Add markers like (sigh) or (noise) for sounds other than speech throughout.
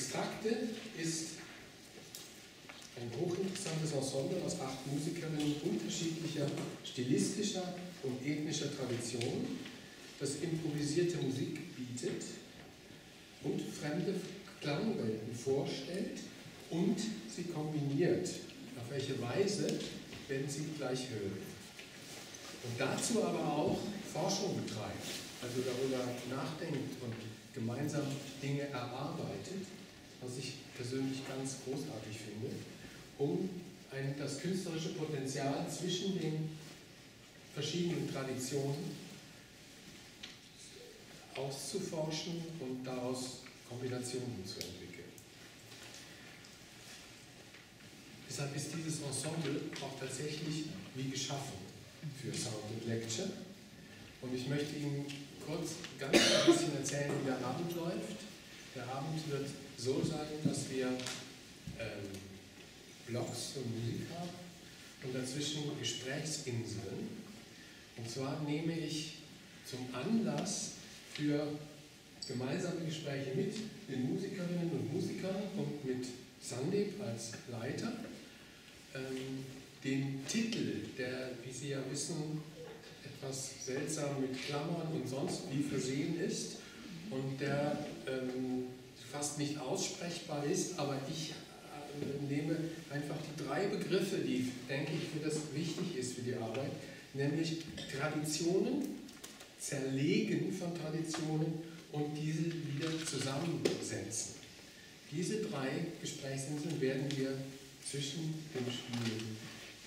Extrakte ist ein hochinteressantes Ensemble aus acht Musikerinnen unterschiedlicher stilistischer und ethnischer Traditionen, das improvisierte Musik bietet und fremde Klangwelten vorstellt und sie kombiniert. Auf welche Weise werden Sie gleich hören. Und dazu aber auch Forschung betreibt, also darüber nachdenkt und gemeinsam Dinge erarbeitet, was ich persönlich ganz großartig finde, um ein, das künstlerische Potenzial zwischen den verschiedenen Traditionen auszuforschen und daraus Kombinationen zu entwickeln. Deshalb ist dieses Ensemble auch tatsächlich wie geschaffen für Sound and Lecture. Und ich möchte Ihnen kurz ganz ein bisschen erzählen, wie der Abend läuft. Der Abend wird so sein, dass wir ähm, Blogs und Musik haben und dazwischen Gesprächsinseln. Und zwar nehme ich zum Anlass für gemeinsame Gespräche mit den Musikerinnen und Musikern und mit Sandip als Leiter ähm, den Titel, der, wie Sie ja wissen, etwas seltsam mit Klammern und sonst wie versehen ist und der ähm, fast nicht aussprechbar ist, aber ich äh, nehme einfach die drei Begriffe, die, denke ich, für das wichtig ist für die Arbeit, nämlich Traditionen, Zerlegen von Traditionen und diese wieder zusammensetzen. Diese drei Gesprächsinseln werden wir zwischen dem Spiel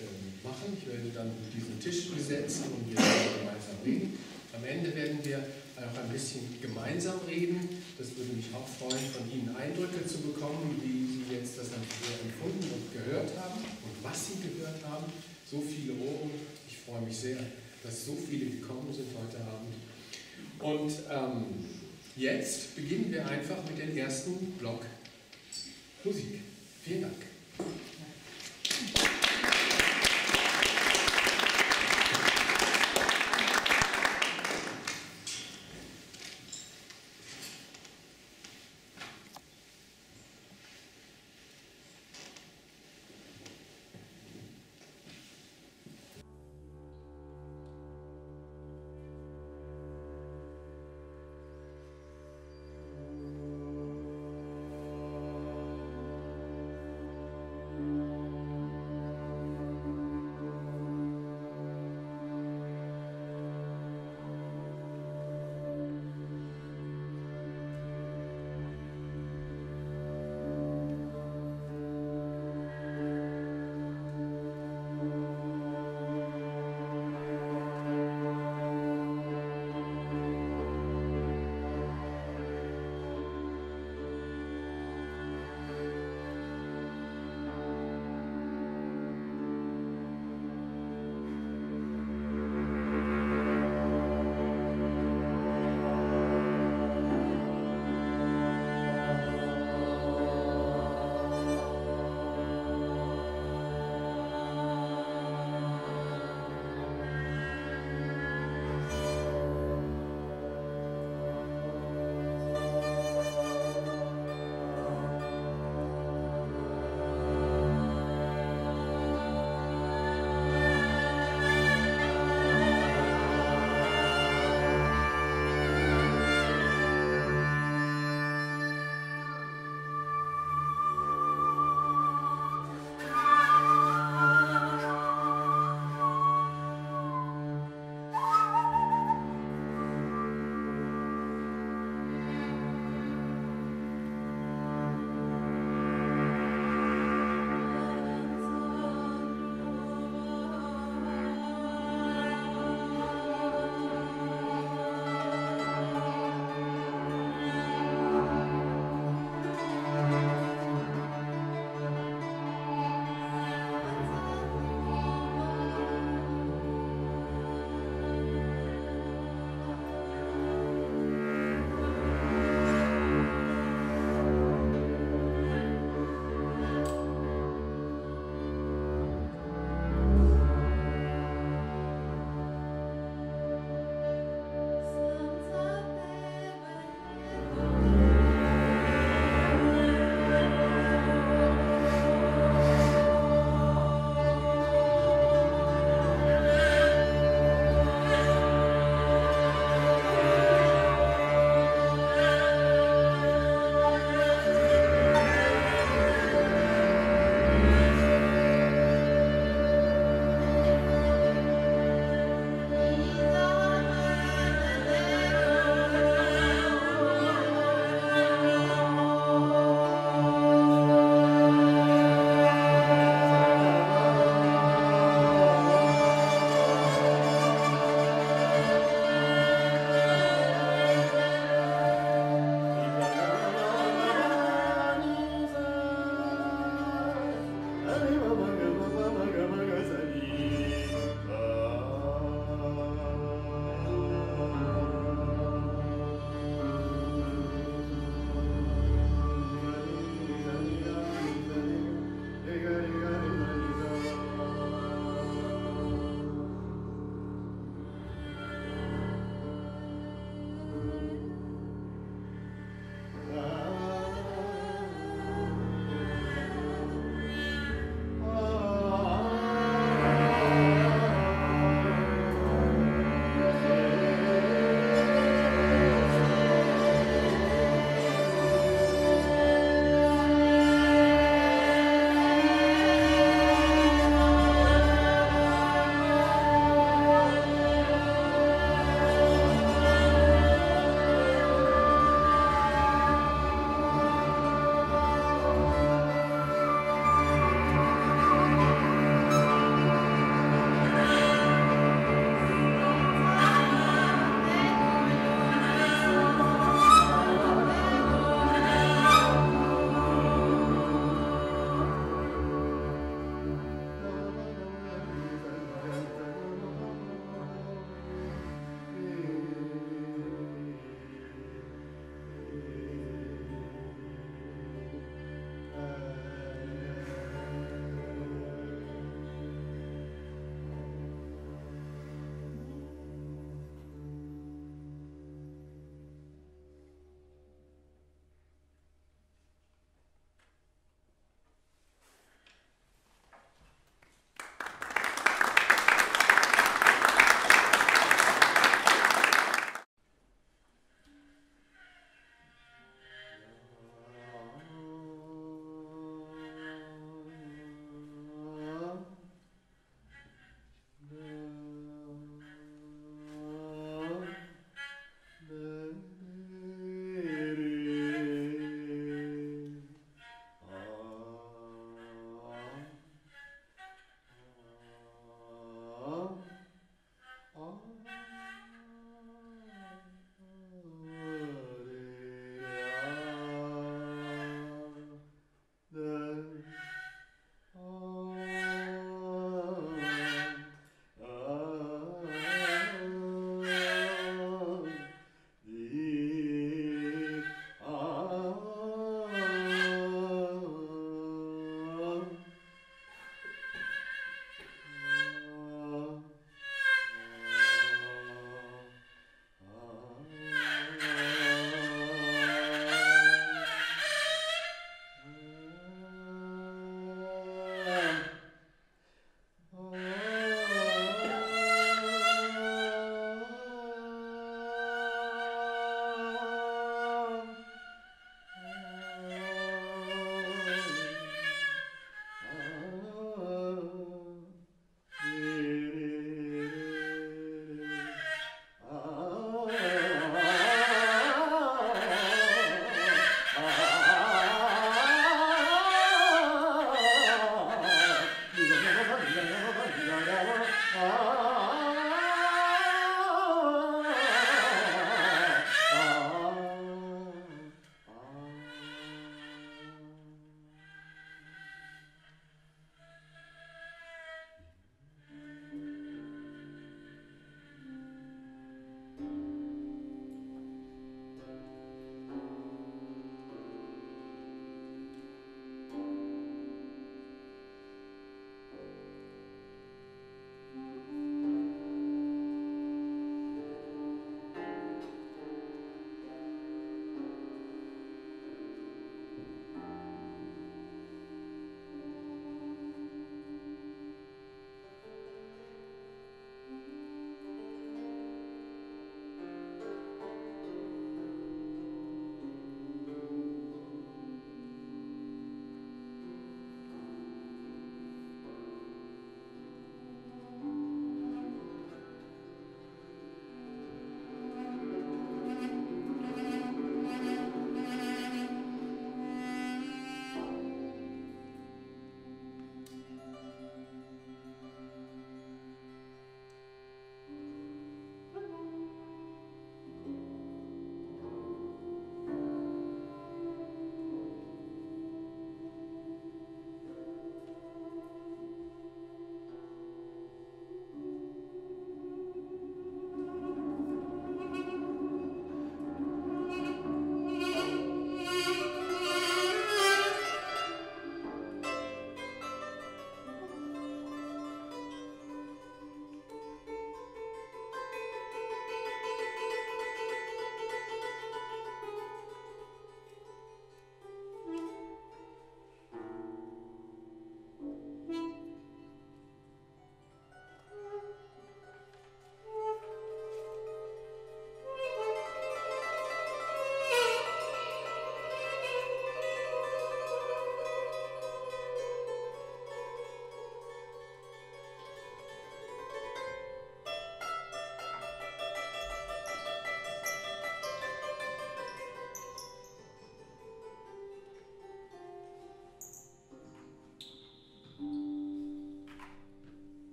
ähm, machen. Ich werde dann diesen Tisch besetzen und wir werden gemeinsam reden. Am Ende werden wir auch ein bisschen gemeinsam reden. Das auch freuen, von Ihnen Eindrücke zu bekommen, wie Sie jetzt das empfunden und gehört haben und was Sie gehört haben. So viele Ohren. Ich freue mich sehr, dass so viele gekommen sind heute Abend. Und ähm, jetzt beginnen wir einfach mit dem ersten Block Musik. Vielen Dank.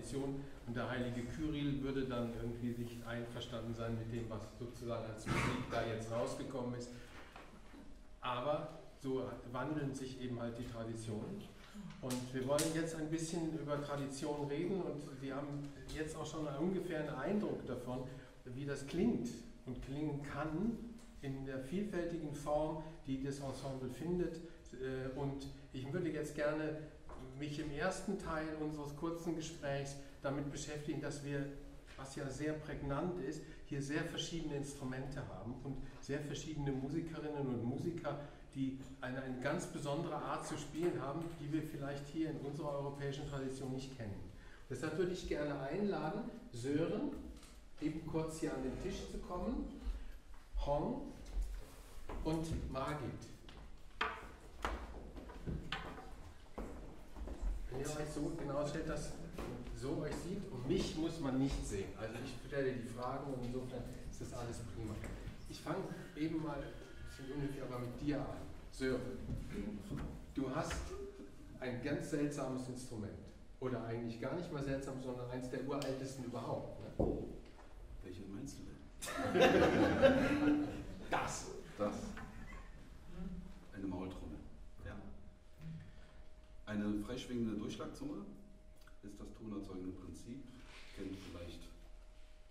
Tradition und der heilige Kyrill würde dann irgendwie nicht einverstanden sein mit dem, was sozusagen als Musik da jetzt rausgekommen ist. Aber so wandeln sich eben halt die Traditionen. Und wir wollen jetzt ein bisschen über Tradition reden und Sie haben jetzt auch schon ungefähr einen Eindruck davon, wie das klingt und klingen kann in der vielfältigen Form, die das Ensemble findet. Äh, Und ich würde jetzt gerne mich im ersten Teil unseres kurzen Gesprächs damit beschäftigen, dass wir, was ja sehr prägnant ist, hier sehr verschiedene Instrumente haben und sehr verschiedene Musikerinnen und Musiker, die eine, eine ganz besondere Art zu spielen haben, die wir vielleicht hier in unserer europäischen Tradition nicht kennen. Deshalb würde ich gerne einladen, Sören eben kurz hier an den Tisch zu kommen, Hong und Margit. Wenn ihr euch so genau stellt, dass so euch sieht und mich muss man nicht sehen. Also ich stelle die Fragen und insofern ist das alles prima. Ich fange eben mal fängt ungefähr aber mit dir an. Sören, du hast ein ganz seltsames Instrument. Oder eigentlich gar nicht mal seltsam, sondern eins der uraltesten überhaupt. Ne? Welche meinst du denn? (laughs) Das. Das. Eine Maultrommel. Eine freischwingende Durchschlagzunge ist das tonerzeugende Prinzip. Kennt vielleicht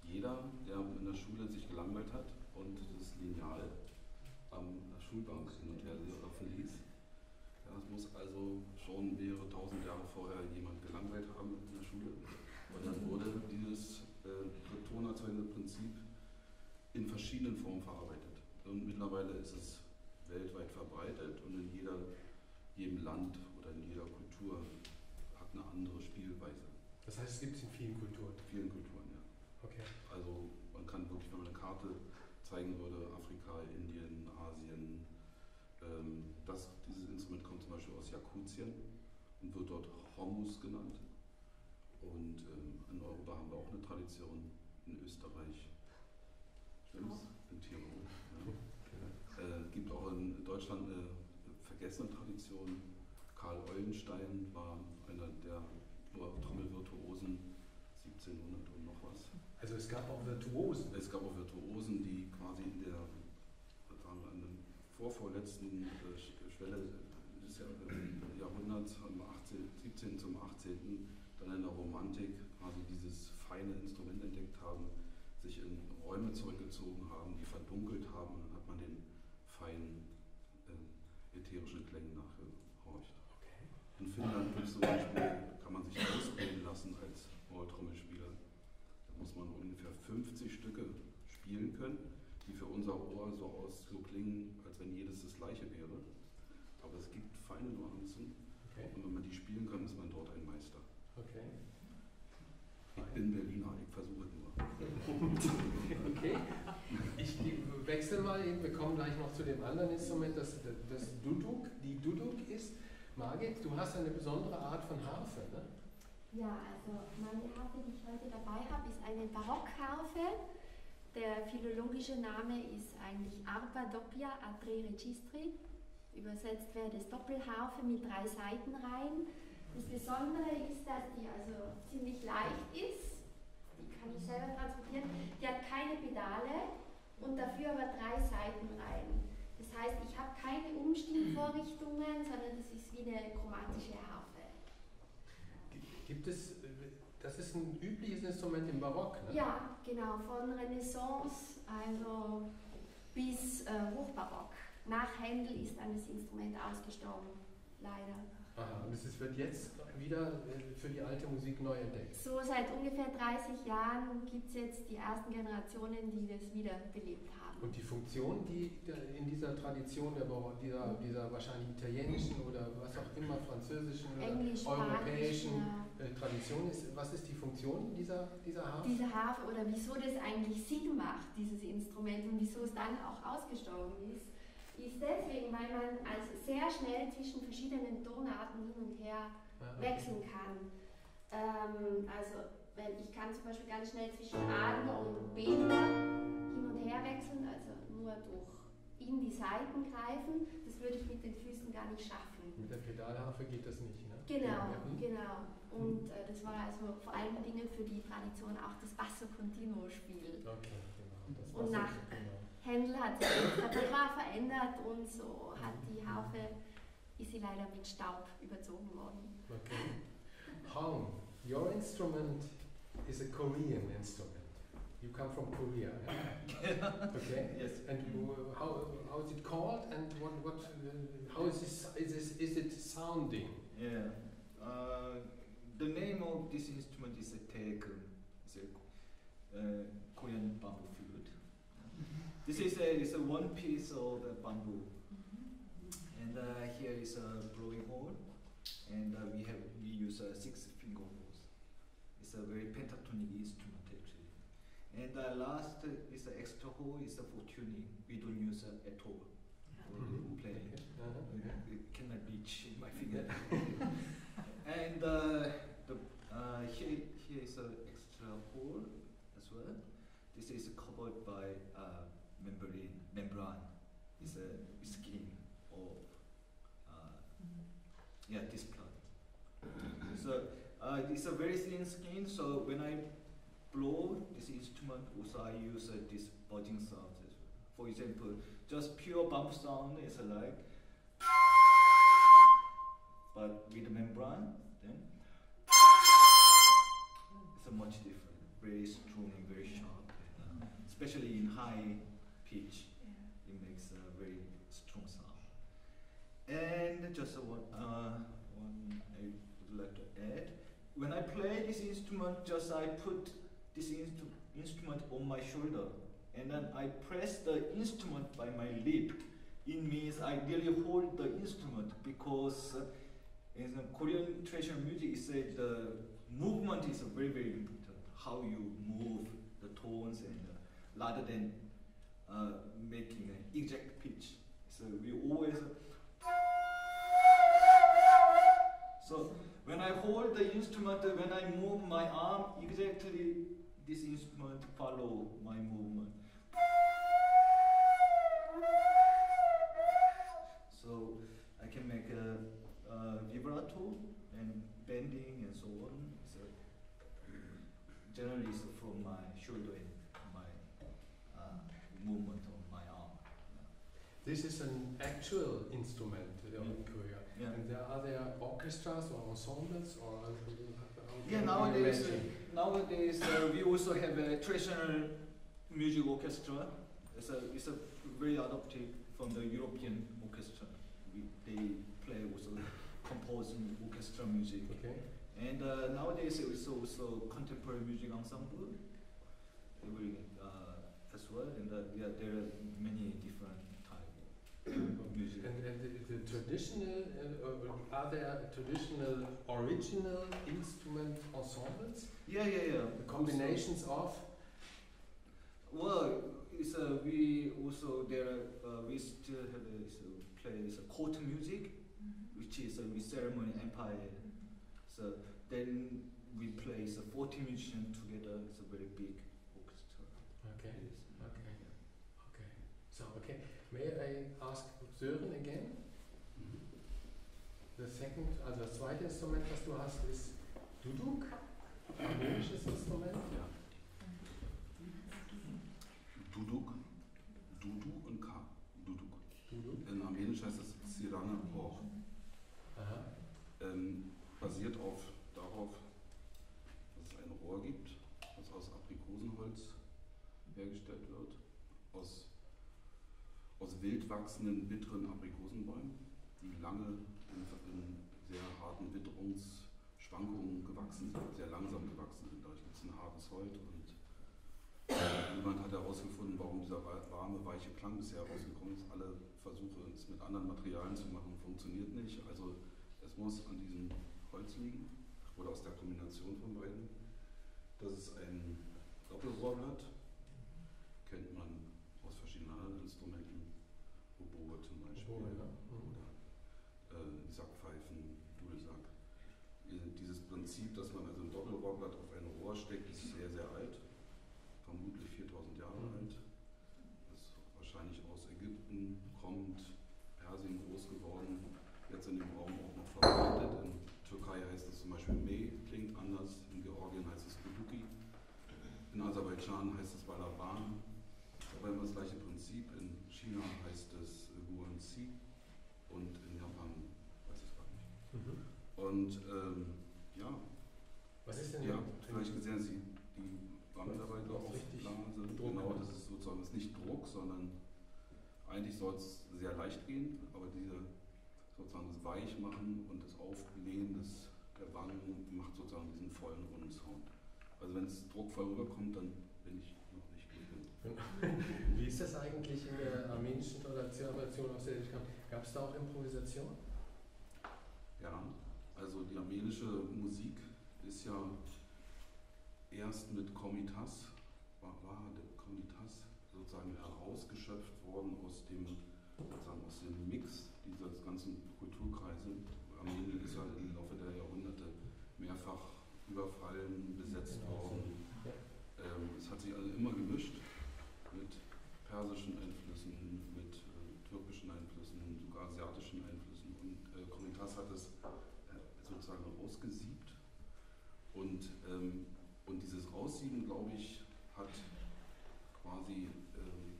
jeder, der in der Schule sich gelangweilt hat und das Lineal am Schulbank hin und her laufen ließ. Ja, es muss also schon mehrere tausend Jahre vorher jemand gelangweilt haben in der Schule. Und dann wurde dieses äh, tonerzeugende Prinzip in verschiedenen Formen verarbeitet. Und mittlerweile ist es weltweit verbreitet und in jeder, jedem Land oder in jeder Kultur hat eine andere Spielweise. Das heißt, es gibt es in vielen Kulturen. In vielen Kulturen, ja. Okay. Also man kann wirklich, wenn man eine Karte zeigen würde, Afrika, Indien, Asien, ähm, das, dieses Instrument kommt zum Beispiel aus Jakutien und wird dort Hormus genannt. Und ähm, in Europa haben wir auch eine Tradition, in Österreich, stimmt's? In Tirol. Ja. Äh, gibt auch in Deutschland eine vergessene Tradition. Karl Eulenstein war einer der Trommelvirtuosen 1700 und noch was. Also es gab auch Virtuosen. Es gab auch Virtuosen, die quasi in der an der vorvorletzten äh, Sch- Schwelle des äh, Jahrhunderts, am 18, 17. zum 18. dann in der Romantik quasi dieses feine Instrument entdeckt haben, sich in Räume zurückgezogen haben, die verdunkelt haben und dann hat man den feinen äh, ätherischen Klängen nachgehorcht. In Finnland gibt es zum Beispiel, kann man sich ausbilden lassen als Maultrommelspieler. Da muss man ungefähr 50 Stücke spielen können, die für unser Ohr so aus so klingen, als wenn jedes das gleiche wäre. Aber es gibt feine Nuancen Okay. und wenn man die spielen kann, ist man dort ein Meister. Okay. Ich bin Berliner, ich versuche nur. (laughs) Okay. Ich wechsle mal eben, wir kommen gleich noch zu dem anderen Instrument, das, das Duduk. Die Duduk ist, Margit, du hast eine besondere Art von Harfe, ne? Ja, also meine Harfe, die ich heute dabei habe, ist eine Barockharfe. Der philologische Name ist eigentlich Arpa doppia a tre registri. Übersetzt wäre das Doppelharfe mit drei Seitenreihen. Das Besondere ist, dass die also ziemlich leicht ist. Die kann ich selber transportieren. Die hat keine Pedale und dafür aber drei Seitenreihen. Das heißt, ich habe keine Umstimmvorrichtungen, sondern das ist wie eine chromatische Harfe. Gibt es, das ist ein übliches Instrument im Barock, ne? Ja, genau, von Renaissance also bis äh, Hochbarock. Nach Händel ist dann das Instrument ausgestorben, leider. Aha, und es wird jetzt wieder äh, für die alte Musik neu entdeckt. So seit ungefähr 30 Jahren gibt es jetzt die ersten Generationen, die das wieder belebt haben. Und die Funktion, die in dieser Tradition, der, dieser, dieser wahrscheinlich italienischen oder was auch immer, französischen oder europäischen ja. äh, Tradition ist, was ist die Funktion dieser, dieser Harfe? diese Harfe oder wieso das eigentlich Sinn macht, dieses Instrument und wieso es dann auch ausgestorben ist, ist deswegen, weil man also sehr schnell zwischen verschiedenen Tonarten hin und her okay. wechseln kann. Ähm, also wenn ich kann zum Beispiel ganz schnell zwischen Adler und Beter hin und her wechseln, also nur durch in die Seiten greifen. Das würde ich mit den Füßen gar nicht schaffen. Mit der Pedalharfe geht das nicht, ne? Genau, Ja, hm. genau. Und äh, das war also vor allen Dingen für die Tradition auch das Basso Continuo Spiel. Okay, genau. Das Und nach- genau. Händel hat sich das Repertoire verändert und so hat die Harfe, ist sie leider mit Staub überzogen worden. Okay. Hong, your instrument is a Korean instrument. You come from Korea, yeah? (laughs) okay. Yes. And w- how, how is it called and what, what, uh, how is, this, is, this, is it sounding? Yeah. Uh, the name of this instrument is a teku. It's a uh, Korean bamboo. This is a, is a one piece of the bamboo. And uh, here is a blowing hole. And uh, we have we use uh, six finger holes. It's a very pentatonic instrument actually. And uh, last uh, is the extra hole is uh, for tuning. We don't use uh, at all for Mhm. playing. Okay. Uh-huh, okay. It cannot reach my finger. (laughs) (laughs) and uh, the uh, here here is an extra hole as well. This is covered by uh, membrane membrane is a skin of uh, yeah this plant. So uh, it's a very thin skin. So when I blow this instrument, also I use uh, this buzzing sound. well. For example, just pure bump sound is like, but with the membrane, then it's a much different, very strong, very sharp, and, uh, especially in high pitch it makes a very strong sound. And just one, uh, one I would like to add. When I play this instrument, just I put this instru- instrument on my shoulder, and then I press the instrument by my lip. It means I really hold the instrument because uh, in the Korean traditional music, it says the movement is very very important. How you move the tones and uh, rather than uh, making an exact pitch. So we always. So when I hold the instrument, when I move my arm, exactly this instrument follow my movement. So I can make a, a vibrato and bending and so on. So generally, it's from my shoulder uh, movement of my arm. This is an actual instrument in Korea. Yeah. And there are there orchestras or ensembles or Yeah, nowadays, uh, nowadays uh, we also have a traditional music orchestra. It's a, it's a very adopted from the European orchestra. We, they play also composing orchestra music. Okay. And uh, nowadays it's also contemporary music ensemble uh, well. And uh, yeah, there are many different type of (coughs) music. And, and the, the traditional, uh, uh, are there traditional original instrument ensembles? yeah, yeah, yeah. The combinations of? Well, it's uh, we also there uh, we still have a so play is a court music, which is a with ceremony empire. So then we play so 40 musicians together. It's a very big orchestra. Okay. Yes. Okay. May I ask Sören again? Mhm. The second, also das zweite Instrument, was du hast, ist Duduk, armenisches Instrument. Ja. Duduk, Dudu und K. Duduk. Duduk. In Armenisch heißt es Sirana Por. Ähm, basiert auf, darauf, dass es ein Rohr gibt, das aus Aprikosenholz hergestellt aus wild wachsenden, bitteren Aprikosenbäumen, die lange in, in sehr harten Witterungsschwankungen gewachsen sind, sehr langsam gewachsen sind. Dadurch gibt es ein hartes Holz und äh, niemand hat herausgefunden, warum dieser wa- warme, weiche Klang bisher rausgekommen ist. Alle Versuche, es mit anderen Materialien zu machen, funktioniert nicht. Also es muss an diesem Holz liegen oder aus der Kombination von beiden. Das ist ein Doppelrohrblatt, kennt man aus verschiedenen anderen Instrumenten, Oboe zum Beispiel Oboe, ja. Mhm. oder äh, Sackpfeifen, Dudelsack. Äh, Dieses Prinzip, dass man also ein Doppelrohrblatt auf ein Rohr steckt, ist sehr, sehr alt, vermutlich 4000 Jahre Mhm. alt. Ist wahrscheinlich aus Ägypten, kommt Persien groß geworden, jetzt in dem Raum auch noch verbreitet. In Türkei heißt es zum Beispiel Me, klingt anders. In Georgien heißt es Kuduki. In Aserbaidschan heißt es Balaban. Aber immer das gleiche Prinzip. In China heißt es Guanxi und in Japan weiß ich es gar nicht. Mhm. Und ähm, ja, Was ist denn ja, vielleicht gesehen Sie die Wand dabei Du hast drauf. richtig Blase. Genau, das ist sozusagen das ist nicht Druck, sondern eigentlich soll es sehr leicht gehen, aber diese sozusagen das Weichmachen und das Aufblähen des, der Wangen macht sozusagen diesen vollen runden Sound. Also wenn es druckvoll rüberkommt, dann bin ich noch nicht gut. (laughs) Wie ist das eigentlich in der armenischen Tradition, aus der ich kam? Gab es da auch Improvisation? Ja, also die armenische Musik ist ja erst mit Komitas, war, der Komitas sozusagen herausgeschöpft worden aus dem, sozusagen aus dem Mix dieser ganzen Kulturkreise. Armenien ist ja im Laufe der Jahrhunderte mehrfach überfallen, besetzt worden. Ähm, es hat sich also immer gemischt mit persischen Einflüssen, Vorziehen, glaube ich, hat quasi, ähm,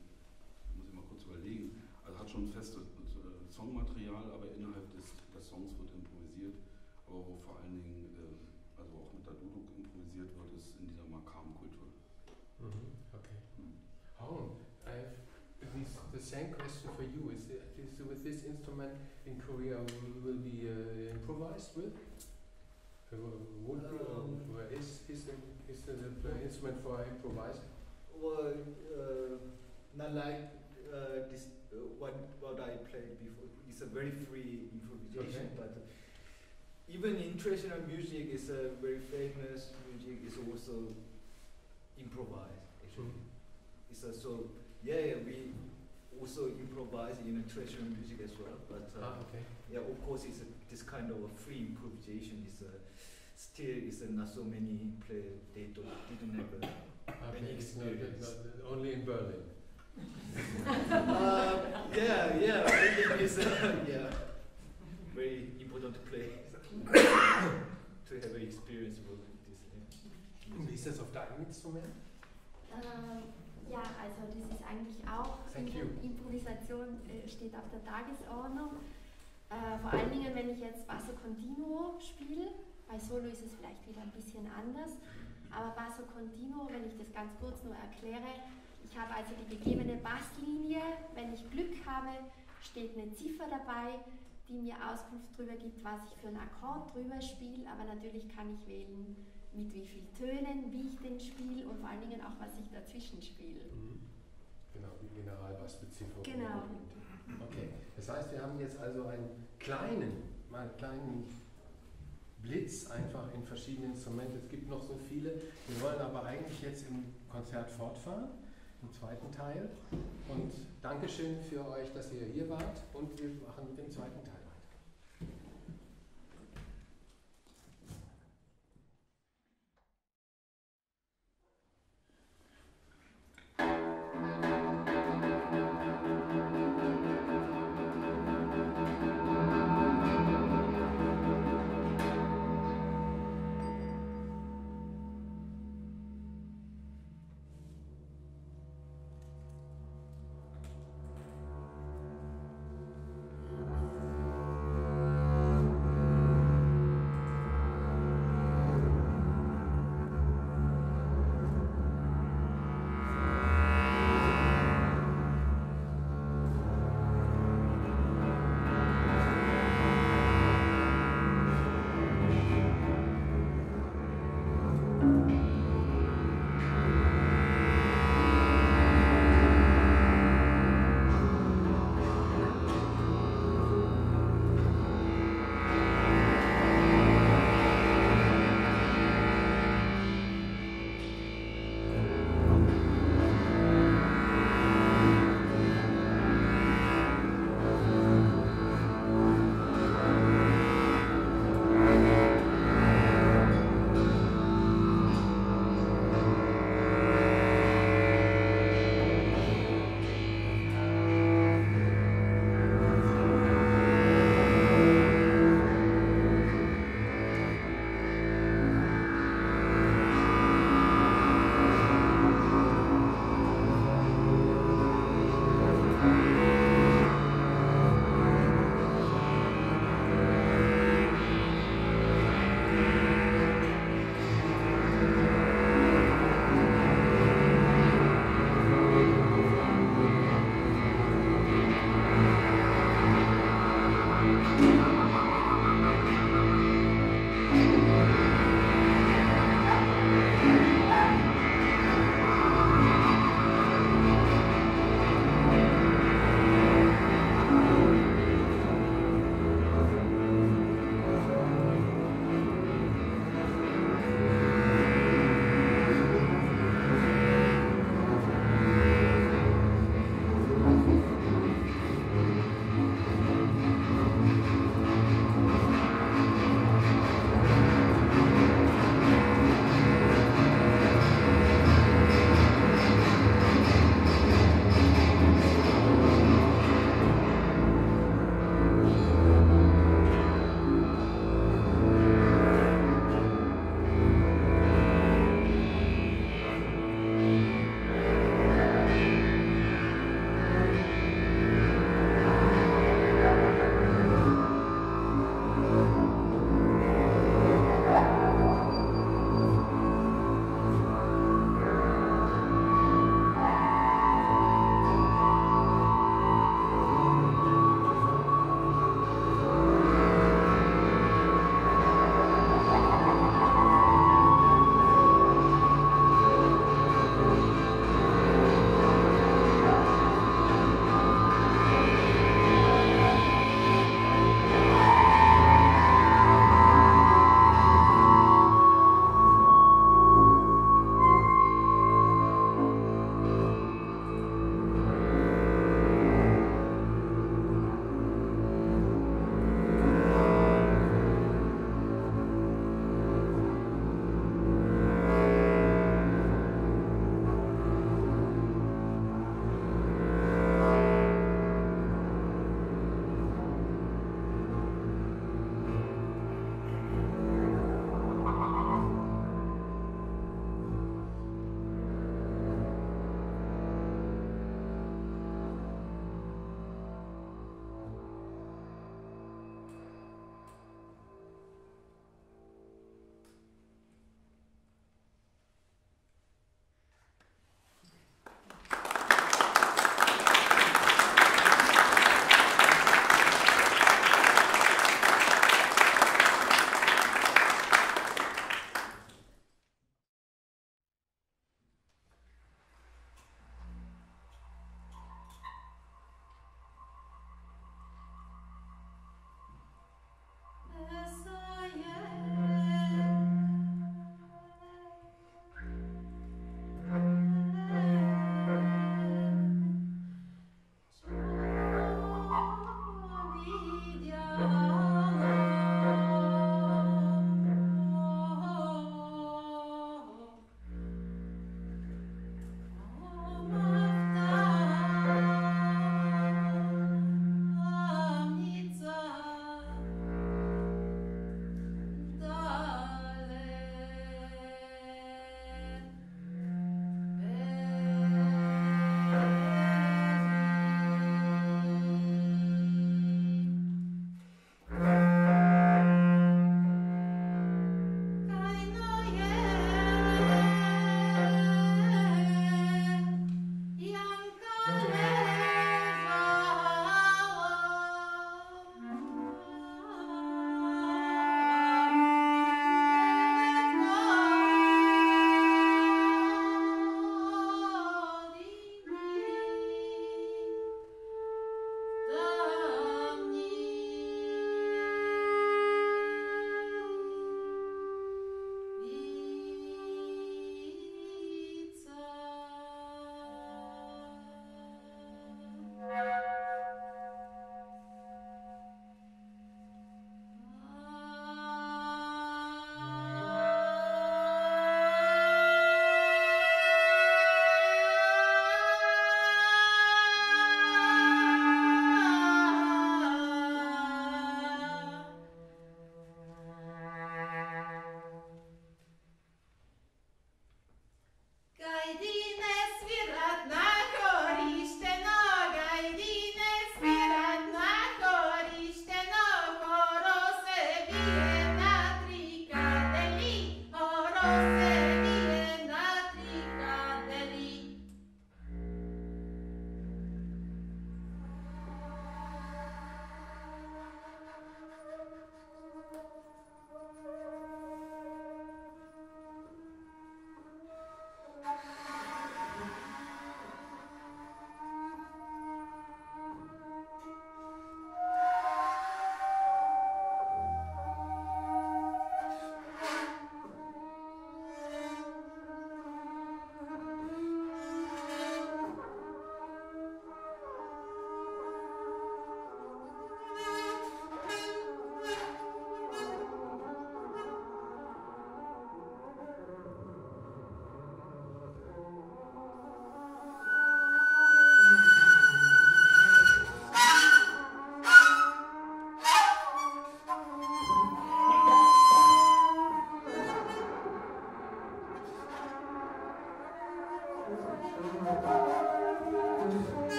muss ich mal kurz überlegen, also hat schon festes äh, Songmaterial, aber innerhalb des, des Songs wird improvisiert. Aber wo vor allen Dingen, ähm, also auch mit der Duduk improvisiert wird, ist in dieser Makam-Kultur. Mhm. Okay. Hong, I have this, the same question for you. Is, it, is with this instrument in Korea will, will be uh, improvised with? Uh, would be, Um, or is, is, the, is the, the instrument for improvising? Well, uh, not like uh, this. Uh, what what I played before. It's a very free improvisation, Okay. but even in traditional music, it's a very famous music. is also improvised. Actually, Mm. it's a, so yeah, yeah. We also improvise in a traditional music as well, but. Uh, Ah, okay. Yeah, of course, it's a, this kind of a free improvisation. Is a, still is a, not so many play. They don't didn't have a, not, experience. only in Berlin. uh, yeah, yeah. It is uh, yeah very important to play to have an experience with this. Wie Yeah. ist das auf deinem Instrument? Ähm, ja, also das ist eigentlich auch, Thank you. Improvisation äh, steht auf der Tagesordnung. Äh, vor allen Dingen, wenn ich jetzt Basso Continuo spiele, bei Solo ist es vielleicht wieder ein bisschen anders, aber Basso Continuo, wenn ich das ganz kurz nur erkläre, ich habe also die gegebene Basslinie, wenn ich Glück habe, steht eine Ziffer dabei, die mir Auskunft darüber gibt, was ich für einen Akkord drüber spiele, aber natürlich kann ich wählen, mit wie vielen Tönen, wie ich den spiele und vor allen Dingen auch, was ich dazwischen spiele. Mhm. Genau, wie Generalbassbezifferung. Genau. Okay, das heißt, wir haben jetzt also einen kleinen, mal einen kleinen Blitz einfach in verschiedenen Instrumenten. Es gibt noch so viele. Wir wollen aber eigentlich jetzt im Konzert fortfahren, im zweiten Teil. Und Dankeschön für euch, dass ihr hier wart und wir machen mit dem zweiten Teil.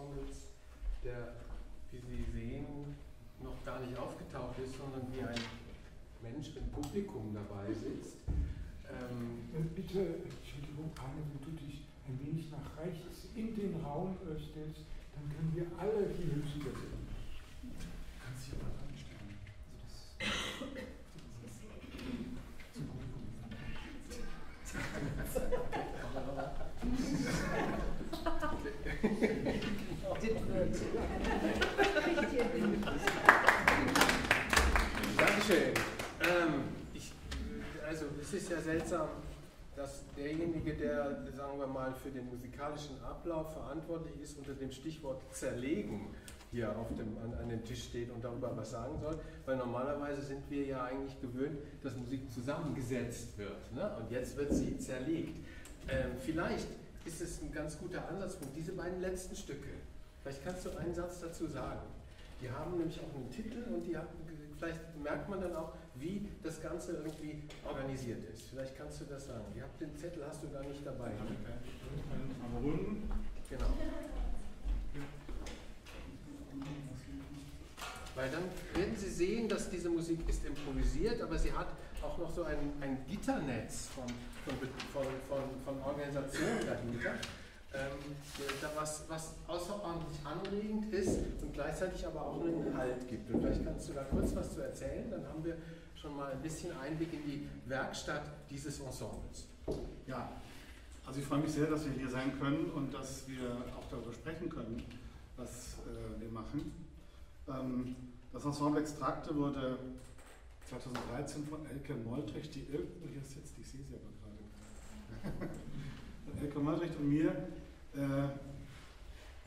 Ensembles, der, wie Sie sehen, noch gar nicht aufgetaucht ist, sondern wie ein Mensch im Publikum dabei sitzt. Ähm, Äh, Bitte, Entschuldigung, Arne, wenn du dich ein wenig nach rechts in den Raum äh, stellst, dann können wir alle die Hülse sehen. Kannst dich aber anstellen. Dankeschön. Ähm, ich, also es ist ja seltsam, dass derjenige, der, sagen wir mal, für den musikalischen Ablauf verantwortlich ist, unter dem Stichwort zerlegen hier auf dem, an, an dem Tisch steht und darüber was sagen soll, weil normalerweise sind wir ja eigentlich gewöhnt, dass Musik zusammengesetzt wird ne? und jetzt wird sie zerlegt. Ähm, vielleicht ist es ein ganz guter Ansatzpunkt, diese beiden letzten Stücke. Vielleicht kannst du einen Satz dazu sagen. Die haben nämlich auch einen Titel und die haben, vielleicht merkt man dann auch, wie das Ganze irgendwie organisiert ist. Vielleicht kannst du das sagen. Ihr habt den Zettel, hast du gar nicht dabei. Ne? Aber runden. Genau. Weil dann werden Sie sehen, dass diese Musik ist improvisiert, aber sie hat auch noch so ein, ein Gitternetz von, von, von, von, von Organisationen dahinter, ähm, was, was außerordentlich anregend ist und gleichzeitig aber auch einen Halt gibt. Und vielleicht kannst du da kurz was zu erzählen, dann haben wir schon mal ein bisschen Einblick in die Werkstatt dieses Ensembles. Ja, also ich freue mich sehr, dass wir hier sein können und dass wir auch darüber sprechen können, was äh, wir machen. Ähm, das Ensemble Extrakte wurde 2013 von Elke Moltrich, die irgendwo hier sitzt, ich sehe sie aber gerade. (laughs) Elke Moltrich und mir äh,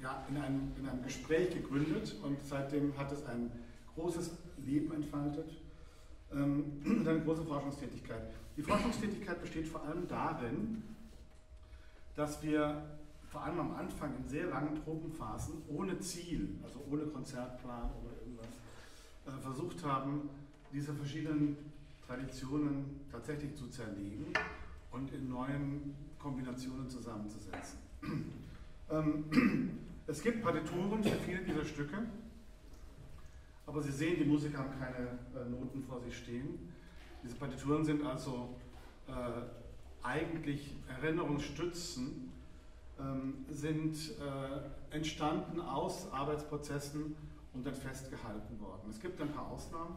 ja, in, einem, in einem Gespräch gegründet und seitdem hat es ein großes Leben entfaltet und (clears throat) eine große Forschungstätigkeit. Die Forschungstätigkeit besteht vor allem darin, dass wir vor allem am Anfang in sehr langen Tropenphasen ohne Ziel, also ohne Konzertplan oder irgendwas, äh, versucht haben, diese verschiedenen Traditionen tatsächlich zu zerlegen und in neuen Kombinationen zusammenzusetzen. (clears throat) Ähm, (clears throat) es gibt Partituren für viele dieser Stücke, aber Sie sehen, die Musiker haben keine äh, Noten vor sich stehen. Diese Partituren sind also äh, eigentlich Erinnerungsstützen, ähm, sind äh, entstanden aus Arbeitsprozessen und dann festgehalten worden. Es gibt ein paar Ausnahmen,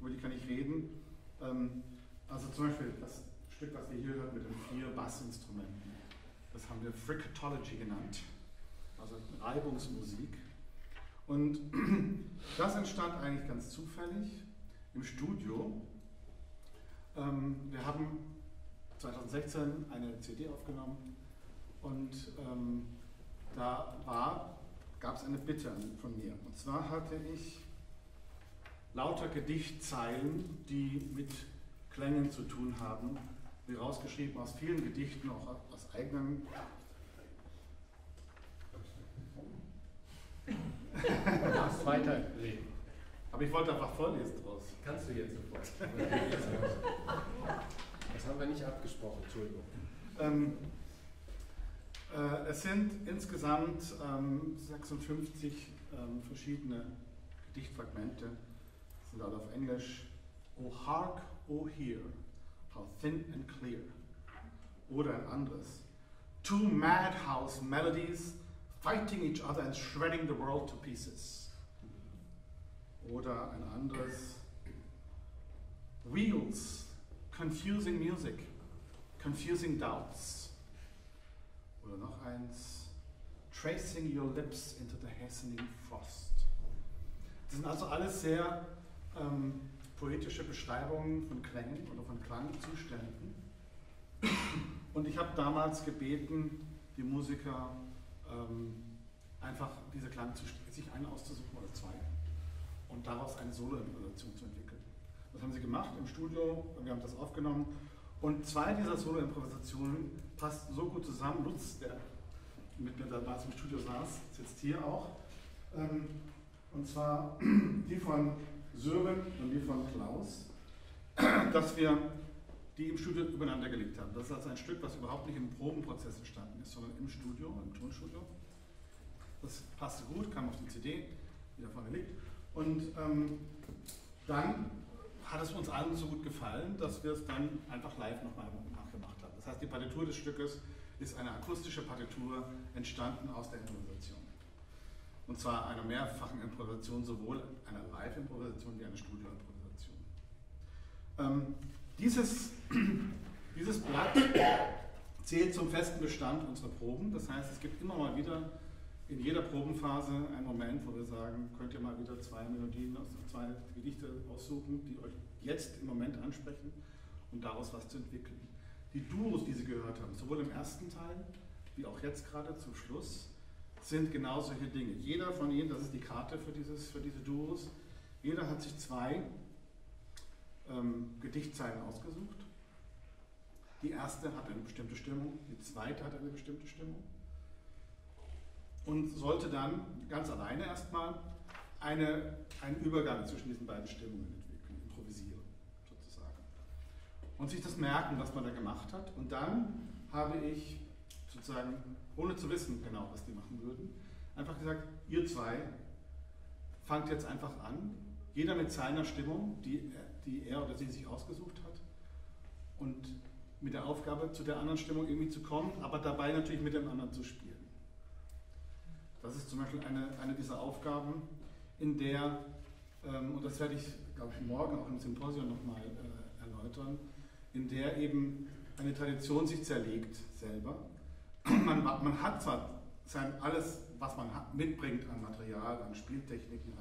über die kann ich reden. Ähm, also zum Beispiel das Stück, was wir hier hören mit den vier Bassinstrumenten. Das haben wir Frickatology genannt, also Reibungsmusik. Und (clears throat) das entstand eigentlich ganz zufällig im Studio. Ähm, wir haben 2016 eine CD aufgenommen und ähm, da gab es eine Bitte von mir. Und zwar hatte ich lauter Gedichtzeilen, die mit Klängen zu tun haben, wie rausgeschrieben aus vielen Gedichten, auch aus eigenen. Du darfst weiterreden. Aber ich wollte einfach vorlesen draus. Kannst du jetzt sofort. (laughs) Das haben wir nicht abgesprochen, Entschuldigung. Ähm, äh, es sind insgesamt ähm, 56 ähm, verschiedene Gedichtfragmente, das sind alle auf Englisch. O hark, O hear, how thin and clear Oder ein anderes. Two madhouse melodies fighting each other and shredding the world to pieces. Oder ein anderes. Wheels, confusing music, confusing doubts. Oder noch eins. Tracing your lips into the hastening frost. Das sind also alles sehr ähm, poetische Beschreibungen von Klängen oder von Klangzuständen. Und ich habe damals gebeten, die Musiker ähm, einfach diese Klangzustände, sich einen auszusuchen oder zwei und daraus eine Soloimprovisation zu entwickeln. Das haben sie gemacht im Studio, wir haben das aufgenommen und zwei dieser Soloimprovisationen passten so gut zusammen. Lutz, der mit mir damals im Studio saß, sitzt hier auch. Ähm, und zwar (clears throat) die von Sören und die von Klaus, (clears throat) dass wir die im Studio übereinander gelegt haben. Das ist also ein Stück, was überhaupt nicht im Probenprozess entstanden ist, sondern im Studio, im Tonstudio. Das passte gut, kam auf die CD, die da vorne liegt. Und ähm, dann hat es uns allen so gut gefallen, dass wir es dann einfach live nochmal nachgemacht haben. Das heißt, die Partitur des Stückes ist eine akustische Partitur entstanden aus der Improvisation. Und zwar einer mehrfachen Improvisation, sowohl einer Live-Improvisation wie einer Studio-Improvisation. Ähm, dieses, (clears throat) dieses Blatt zählt zum festen Bestand unserer Proben. Das heißt, es gibt immer mal wieder in jeder Probenphase einen Moment, wo wir sagen, könnt ihr mal wieder zwei Melodien, zwei Gedichte aussuchen, die euch jetzt im Moment ansprechen und daraus was zu entwickeln. Die Duos, die Sie gehört haben, sowohl im ersten Teil wie auch jetzt gerade zum Schluss, sind genau solche Dinge. Jeder von Ihnen, das ist die Karte für, dieses, für diese Duos, jeder hat sich zwei ähm, Gedichtzeilen ausgesucht. Die erste hat eine bestimmte Stimmung, die zweite hat eine bestimmte Stimmung. Und sollte dann ganz alleine erstmal eine, einen Übergang zwischen diesen beiden Stimmungen entwickeln, improvisieren sozusagen. Und sich das merken, was man da gemacht hat. Und dann habe ich sozusagen, ohne zu wissen genau, was die machen würden, einfach gesagt, ihr zwei fangt jetzt einfach an, jeder mit seiner Stimmung, die, die er oder sie sich ausgesucht hat, und mit der Aufgabe, zu der anderen Stimmung irgendwie zu kommen, aber dabei natürlich mit dem anderen zu spielen. Das ist zum Beispiel eine, eine dieser Aufgaben, in der, ähm, und das werde ich, glaube ich, morgen auch im Symposium nochmal äh, erläutern, in der eben eine Tradition sich zerlegt selber. Man, man hat zwar sein, alles, was man hat, mitbringt an Material, an Spieltechniken,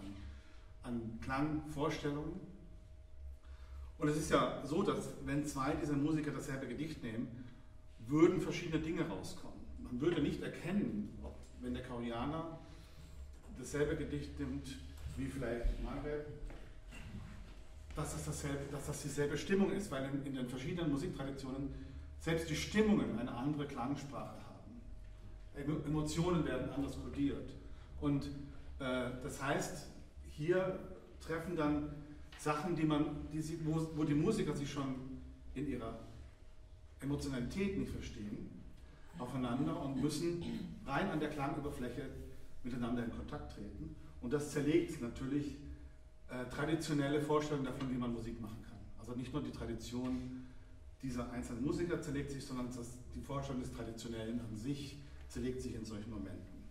an, an Klangvorstellungen. Und es ist ja so, dass wenn zwei dieser Musiker dasselbe Gedicht nehmen, würden verschiedene Dinge rauskommen. Man würde nicht erkennen, ob, wenn der Koreaner dasselbe Gedicht nimmt wie vielleicht Margaret, dass das, dasselbe, dass das dieselbe Stimmung ist, weil in, in den verschiedenen Musiktraditionen selbst die Stimmungen eine andere Klangsprache haben. Emotionen werden anders kodiert. Und äh, das heißt, hier treffen dann Sachen, die man, die sie, wo, wo die Musiker sich schon in ihrer Emotionalität nicht verstehen, aufeinander und müssen rein an der Klangoberfläche miteinander in Kontakt treten. Und das zerlegt natürlich äh, traditionelle Vorstellungen davon, wie man Musik machen kann. Also nicht nur die Tradition dieser einzelnen Musiker zerlegt sich, sondern das, die Vorstellung des Traditionellen an sich zerlegt sich in solchen Momenten.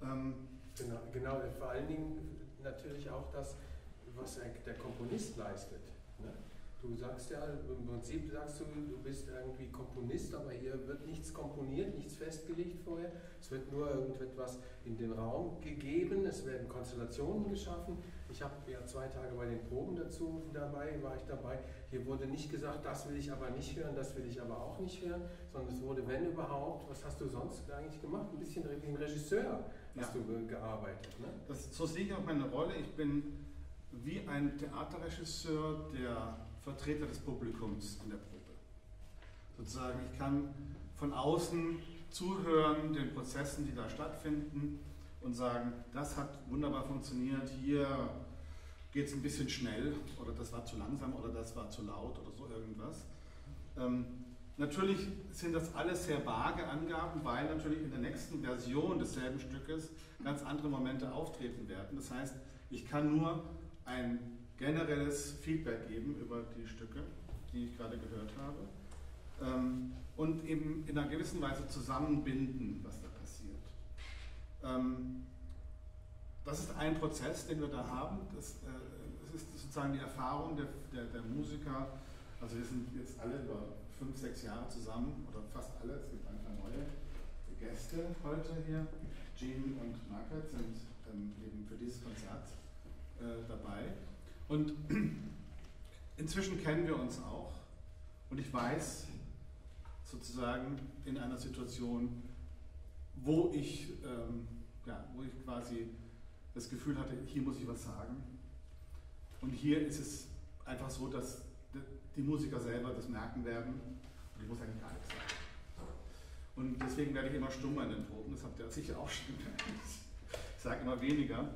Ähm, genau, genau, vor allen Dingen natürlich auch das, was der Komponist leistet. Ne? Du sagst ja, im Prinzip sagst du, du bist irgendwie Komponist, aber hier wird nichts komponiert, nichts festgelegt vorher. Es wird nur irgendetwas in den Raum gegeben, es werden Konstellationen geschaffen. Ich habe ja zwei Tage bei den Proben dazu dabei, war ich dabei. Hier wurde nicht gesagt, das will ich aber nicht hören, das will ich aber auch nicht hören, sondern es wurde, wenn überhaupt, was hast du sonst eigentlich gemacht? Ein bisschen wie ein Regisseur hast ja. du gearbeitet. Ne? Das, so sehe ich auch meine Rolle. Ich bin wie ein Theaterregisseur, der Vertreter des Publikums an der Probe. Sozusagen, ich kann von außen zuhören, den Prozessen, die da stattfinden und sagen, das hat wunderbar funktioniert, hier geht es ein bisschen schnell oder das war zu langsam oder das war zu laut oder so irgendwas. Ähm, natürlich sind das alles sehr vage Angaben, weil natürlich in der nächsten Version desselben Stückes ganz andere Momente auftreten werden. Das heißt, ich kann nur ein generelles Feedback geben über die Stücke, die ich gerade gehört habe. Ähm, und eben in einer gewissen Weise zusammenbinden, was da passiert. Ähm, das ist ein Prozess, den wir da haben. Das, äh, das ist sozusagen die Erfahrung der, der, der, Musiker. Also wir sind jetzt alle über fünf, sechs Jahre zusammen, oder fast alle, es gibt ein paar neue Gäste heute hier. Jean und Margaret sind ähm, eben für dieses Konzert dabei. Und (clears throat) inzwischen kennen wir uns auch. Und ich weiß sozusagen in einer Situation, wo ich, ähm, ja, wo ich quasi das Gefühl hatte, hier muss ich was sagen. Und hier ist es einfach so, dass die Musiker selber das merken werden und ich muss eigentlich gar nichts sagen. Und deswegen werde ich immer stummer in den Proben, das habt ihr sicher auch schon gemerkt. Ich sage immer weniger.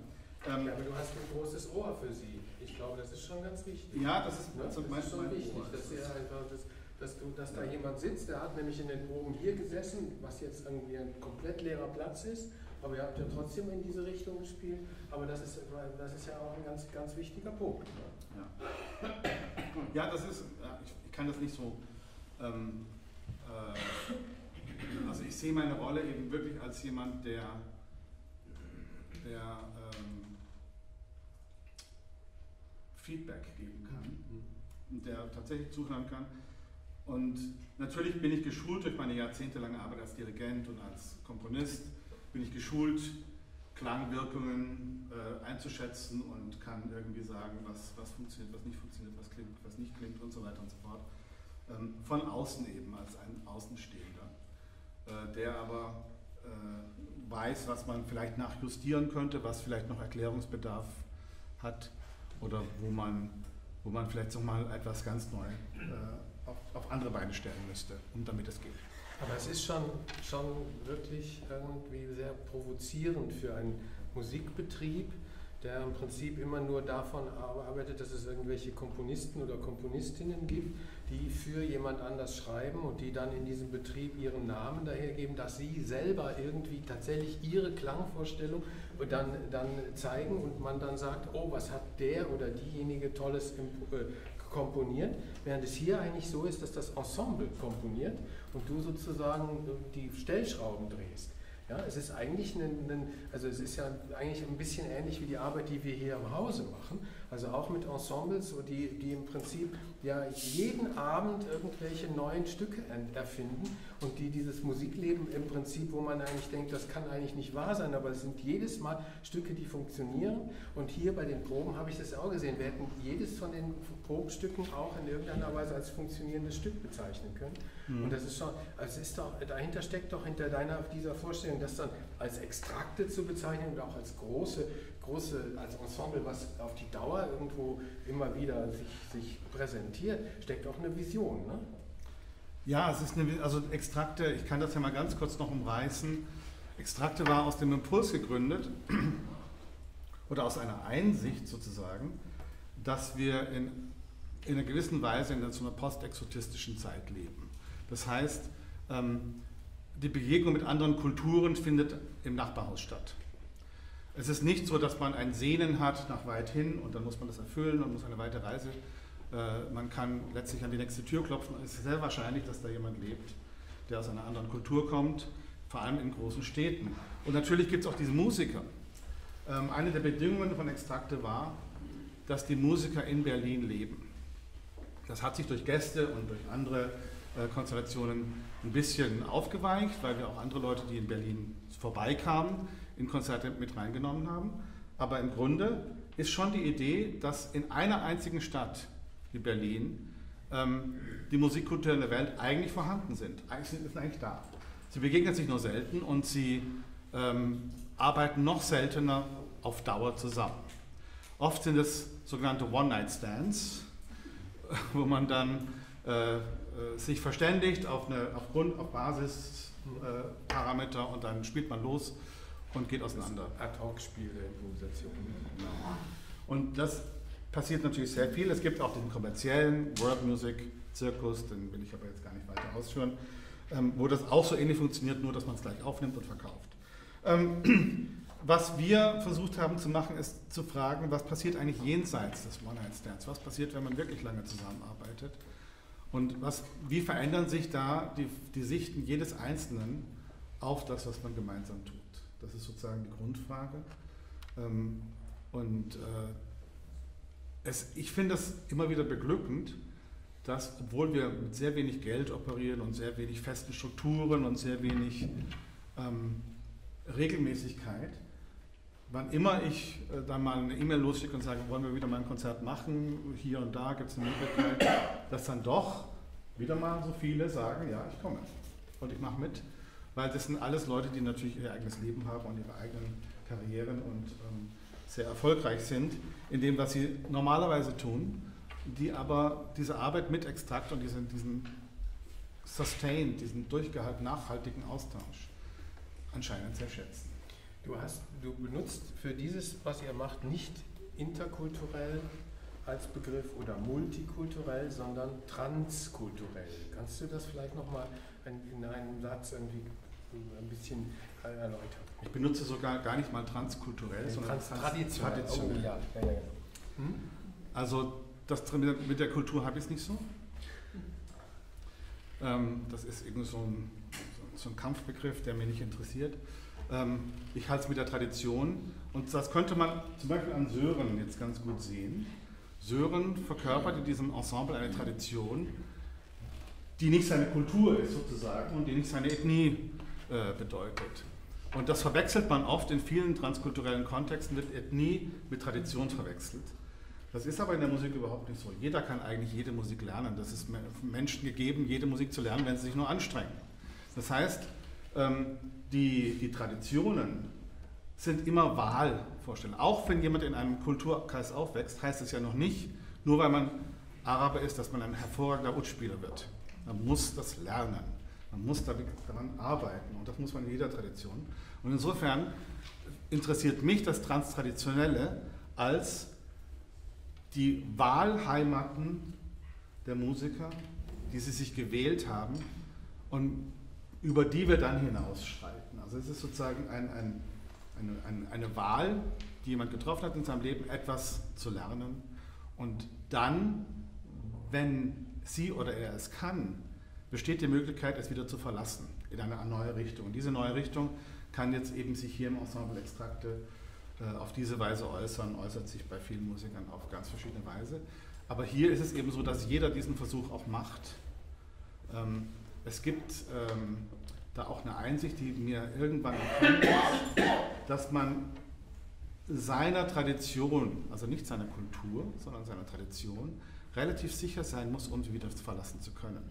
Ähm, ja, aber du hast ein großes Ohr für sie. Ich glaube, das ist schon ganz wichtig. Ja, das ist, ja, das ist schon wichtig, Ohr. dass, einfach das, dass, du, dass da jemand sitzt, der hat nämlich in den Proben hier gesessen, was jetzt irgendwie ein komplett leerer Platz ist aber ihr habt ja trotzdem in diese Richtung gespielt. Aber das ist, das ist ja auch ein ganz, ganz wichtiger Punkt. Ne? Ja. ja, das ist, ich, ich kann das nicht so. Ähm, äh, also ich sehe meine Rolle eben wirklich als jemand, der, der ähm, Feedback geben kann und der tatsächlich zuhören kann. Und natürlich bin ich geschult durch meine jahrzehntelange Arbeit als Dirigent und als Komponist bin ich geschult, Klangwirkungen äh, einzuschätzen und kann irgendwie sagen, was, was funktioniert, was nicht funktioniert, was klingt, was nicht klingt und so weiter und so fort. Ähm, von außen eben als ein Außenstehender, äh, der aber äh, weiß, was man vielleicht nachjustieren könnte, was vielleicht noch Erklärungsbedarf hat oder wo man, wo man vielleicht nochmal etwas ganz neu äh, auf, auf andere Beine stellen müsste, um damit es geht. Aber es ist schon, schon wirklich irgendwie sehr provozierend für einen Musikbetrieb, der im Prinzip immer nur davon arbeitet, dass es irgendwelche Komponisten oder Komponistinnen gibt, die für jemand anders schreiben und die dann in diesem Betrieb ihren Namen dahergeben, dass sie selber irgendwie tatsächlich ihre Klangvorstellung dann, dann zeigen und man dann sagt, oh, was hat der oder diejenige Tolles äh, komponiert, während es hier eigentlich so ist, dass das Ensemble komponiert und du sozusagen die Stellschrauben drehst. Ja, es ist eigentlich ein, ein, also es ist ja eigentlich ein bisschen ähnlich wie die Arbeit, die wir hier im Hause machen. Also auch mit Ensembles, die, die im Prinzip ja jeden Abend irgendwelche neuen Stücke erfinden und die dieses Musikleben im Prinzip, wo man eigentlich denkt, das kann eigentlich nicht wahr sein, aber es sind jedes Mal Stücke, die funktionieren. Und hier bei den Proben habe ich das auch gesehen. Wir hätten jedes von den Probstücken auch in irgendeiner Weise als funktionierendes Stück bezeichnen können. Mhm. Und das ist schon, also ist doch, dahinter steckt doch hinter deiner, dieser Vorstellung, das dann als Extrakte zu bezeichnen und auch als große, große, als Ensemble, was auf die Dauer irgendwo immer wieder sich, sich präsentiert, steckt auch eine Vision. Ne? Ja, es ist eine, also Extrakte, ich kann das ja mal ganz kurz noch umreißen. Extrakte war aus dem Impuls gegründet (clears throat) oder aus einer Einsicht sozusagen, dass wir in, in einer gewissen Weise in so einer postexotistischen Zeit leben. Das heißt, ähm, die Begegnung mit anderen Kulturen findet im Nachbarhaus statt. Es ist nicht so, dass man ein Sehnen hat nach weit hin und dann muss man das erfüllen und muss eine weite Reise. Äh, man kann letztlich an die nächste Tür klopfen. Es ist sehr wahrscheinlich, dass da jemand lebt, der aus einer anderen Kultur kommt, vor allem in großen Städten. Und natürlich gibt es auch diese Musiker. Ähm, eine der Bedingungen von Extrakte war, dass die Musiker in Berlin leben. Das hat sich durch Gäste und durch andere äh, Konstellationen ein bisschen aufgeweicht, weil wir auch andere Leute, die in Berlin vorbeikamen, in Konzerte mit reingenommen haben. Aber im Grunde ist schon die Idee, dass in einer einzigen Stadt wie Berlin ähm, die Musikkulturen der Welt eigentlich vorhanden sind. Eigentlich sind eigentlich da. Sie begegnen sich nur selten und sie ähm, arbeiten noch seltener auf Dauer zusammen. Oft sind es sogenannte One-Night-Stands, (laughs) wo man dann äh, äh, sich verständigt auf, eine, auf, Grund, auf Basisparameter äh, und dann spielt man los und geht auseinander. Ad-Hoc-Spiel der Improvisation. Genau. Und das passiert natürlich sehr viel. Es gibt auch den kommerziellen World Music Zirkus, den will ich aber jetzt gar nicht weiter ausführen, ähm, wo das auch so ähnlich funktioniert, nur dass man es gleich aufnimmt und verkauft. Ähm, (clears throat) was wir versucht haben zu machen, ist zu fragen, was passiert eigentlich jenseits des One-Night-Stands? Was passiert, wenn man wirklich lange zusammenarbeitet? Und was, wie verändern sich da die, die Sichten jedes Einzelnen auf das, was man gemeinsam tut? Das ist sozusagen die Grundfrage. Ähm, und äh, es, ich finde es immer wieder beglückend, dass, obwohl wir mit sehr wenig Geld operieren und sehr wenig festen Strukturen und sehr wenig ähm, Regelmäßigkeit, wann immer ich äh, dann mal eine E-Mail losschicke und sage, wollen wir wieder mal ein Konzert machen, hier und da gibt es eine Möglichkeit, dass dann doch wieder mal so viele sagen, ja, ich komme und ich mache mit, weil das sind alles Leute, die natürlich ihr eigenes Leben haben und ihre eigenen Karrieren und ähm, sehr erfolgreich sind in dem, was sie normalerweise tun, die aber diese Arbeit mit Extrakt und diesen, diesen Sustained, diesen durchgehalten nachhaltigen Austausch anscheinend sehr schätzen. Du, hast, du benutzt für dieses, was ihr macht, nicht interkulturell als Begriff oder multikulturell, sondern transkulturell. Kannst du das vielleicht nochmal in einem Satz irgendwie ein bisschen erläutern? Ich benutze sogar gar nicht mal transkulturell, Nee, sondern trans traditionell. traditionell. Oh, ja. Ja, ja. Hm? Also das mit der Kultur habe ich es nicht so. Ähm, das ist irgendwie so ein, so ein Kampfbegriff, der mich nicht interessiert. Ähm, ich halte es mit der Tradition und das könnte man zum Beispiel an Sören jetzt ganz gut sehen. Sören verkörpert in diesem Ensemble eine Tradition, die nicht seine Kultur ist sozusagen und die nicht seine Ethnie äh, bedeutet. Und das verwechselt man oft in vielen transkulturellen Kontexten, wird Ethnie mit Tradition verwechselt. Das ist aber in der Musik überhaupt nicht so. Jeder kann eigentlich jede Musik lernen. Das ist Menschen gegeben, jede Musik zu lernen, wenn sie sich nur anstrengen. Das heißt, ähm, die, die Traditionen sind immer Wahlvorstellungen. Auch wenn jemand in einem Kulturkreis aufwächst, heißt es ja noch nicht, nur weil man Araber ist, dass man ein hervorragender Utspieler wird. Man muss das lernen. Man muss daran arbeiten und das muss man in jeder Tradition. Und insofern interessiert mich das Transtraditionelle als die Wahlheimaten der Musiker, die sie sich gewählt haben und über die wir dann hinausschreiten. Also es ist sozusagen ein, ein, eine, eine, eine Wahl, die jemand getroffen hat in seinem Leben, etwas zu lernen und dann, wenn sie oder er es kann, besteht die Möglichkeit, es wieder zu verlassen in eine neue Richtung. Und diese neue Richtung kann jetzt eben sich hier im Ensemble Extrakte äh, auf diese Weise äußern, äußert sich bei vielen Musikern auf ganz verschiedene Weise. Aber hier ist es eben so, dass jeder diesen Versuch auch macht. Ähm, es gibt ähm, da auch eine Einsicht, die mir irgendwann gekommen ist, dass man seiner Tradition, also nicht seiner Kultur, sondern seiner Tradition, relativ sicher sein muss, um sie wieder verlassen zu können.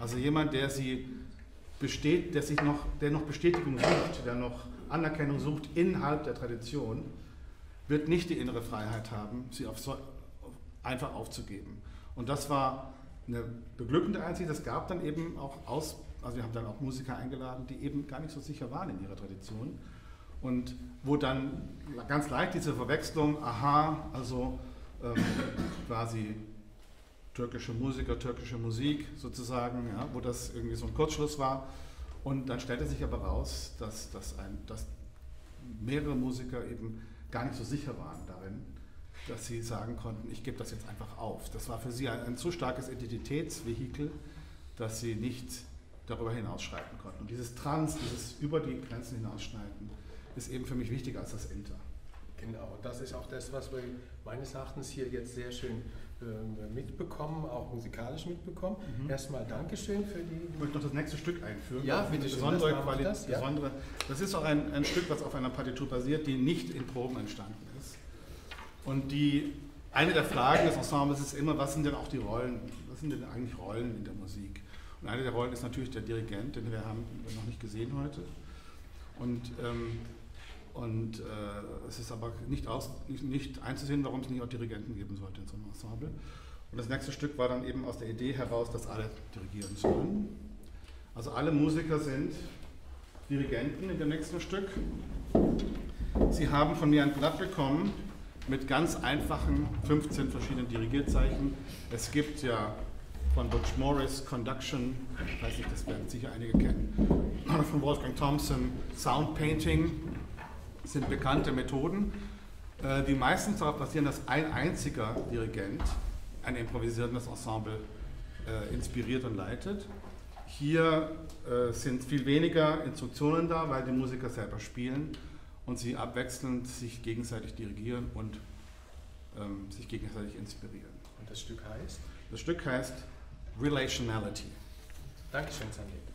Also jemand, der sie besteht, der sich noch, der noch Bestätigung sucht, der noch Anerkennung sucht innerhalb der Tradition, wird nicht die innere Freiheit haben, sie auf so, einfach aufzugeben. Und das war eine beglückende Einsicht. Es gab dann eben auch aus, also wir haben dann auch Musiker eingeladen, die eben gar nicht so sicher waren in ihrer Tradition. Und wo dann ganz leicht diese Verwechslung, aha, also ähm, quasi türkische Musiker, türkische Musik sozusagen, ja, wo das irgendwie so ein Kurzschluss war. Und dann stellte sich aber raus, dass, dass, ein, dass mehrere Musiker eben gar nicht so sicher waren darin, dass sie sagen konnten, ich gebe das jetzt einfach auf. Das war für sie ein, ein zu starkes Identitätsvehikel, dass sie nicht darüber hinausschreiten konnten. Und dieses Trans, dieses über die Grenzen hinausschneiden, ist eben für mich wichtiger als das Inter. Genau, das ist auch das, was wir meines Erachtens hier jetzt sehr schön mitbekommen, auch musikalisch mitbekommen. Mhm. Erstmal Dankeschön für die. Ich möchte noch das nächste Stück einführen. Ja, bitte schön. Besondere das, Qualität, das, ja. besondere, das ist auch ein, ein Stück, was auf einer Partitur basiert, die nicht in Proben entstanden ist. Und die, eine der Fragen des Ensembles ist immer, was sind denn auch die Rollen, was sind denn eigentlich Rollen in der Musik? Und eine der Rollen ist natürlich der Dirigent, den wir haben noch nicht gesehen heute. Und ähm, und äh, es ist aber nicht, aus, nicht, nicht, einzusehen, warum es nicht auch Dirigenten geben sollte in so einem Ensemble. Und das nächste Stück war dann eben aus der Idee heraus, dass alle dirigieren sollen. Also alle Musiker sind Dirigenten in dem nächsten Stück. Sie haben von mir ein Blatt bekommen mit ganz einfachen 15 verschiedenen Dirigierzeichen. Es gibt ja von Butch Morris Conduction, weiß nicht, das werden sicher einige kennen, (clears throat) von Wolfgang Thompson Sound Painting, sind bekannte Methoden, äh, die meistens darauf basieren, dass ein einziger Dirigent ein improvisierendes Ensemble äh, inspiriert und leitet. Hier äh, sind viel weniger Instruktionen da, weil die Musiker selber spielen und sie abwechselnd sich gegenseitig dirigieren und ähm, sich gegenseitig inspirieren. Und das Stück heißt? Das Stück heißt Relationality. Dankeschön, Sandy.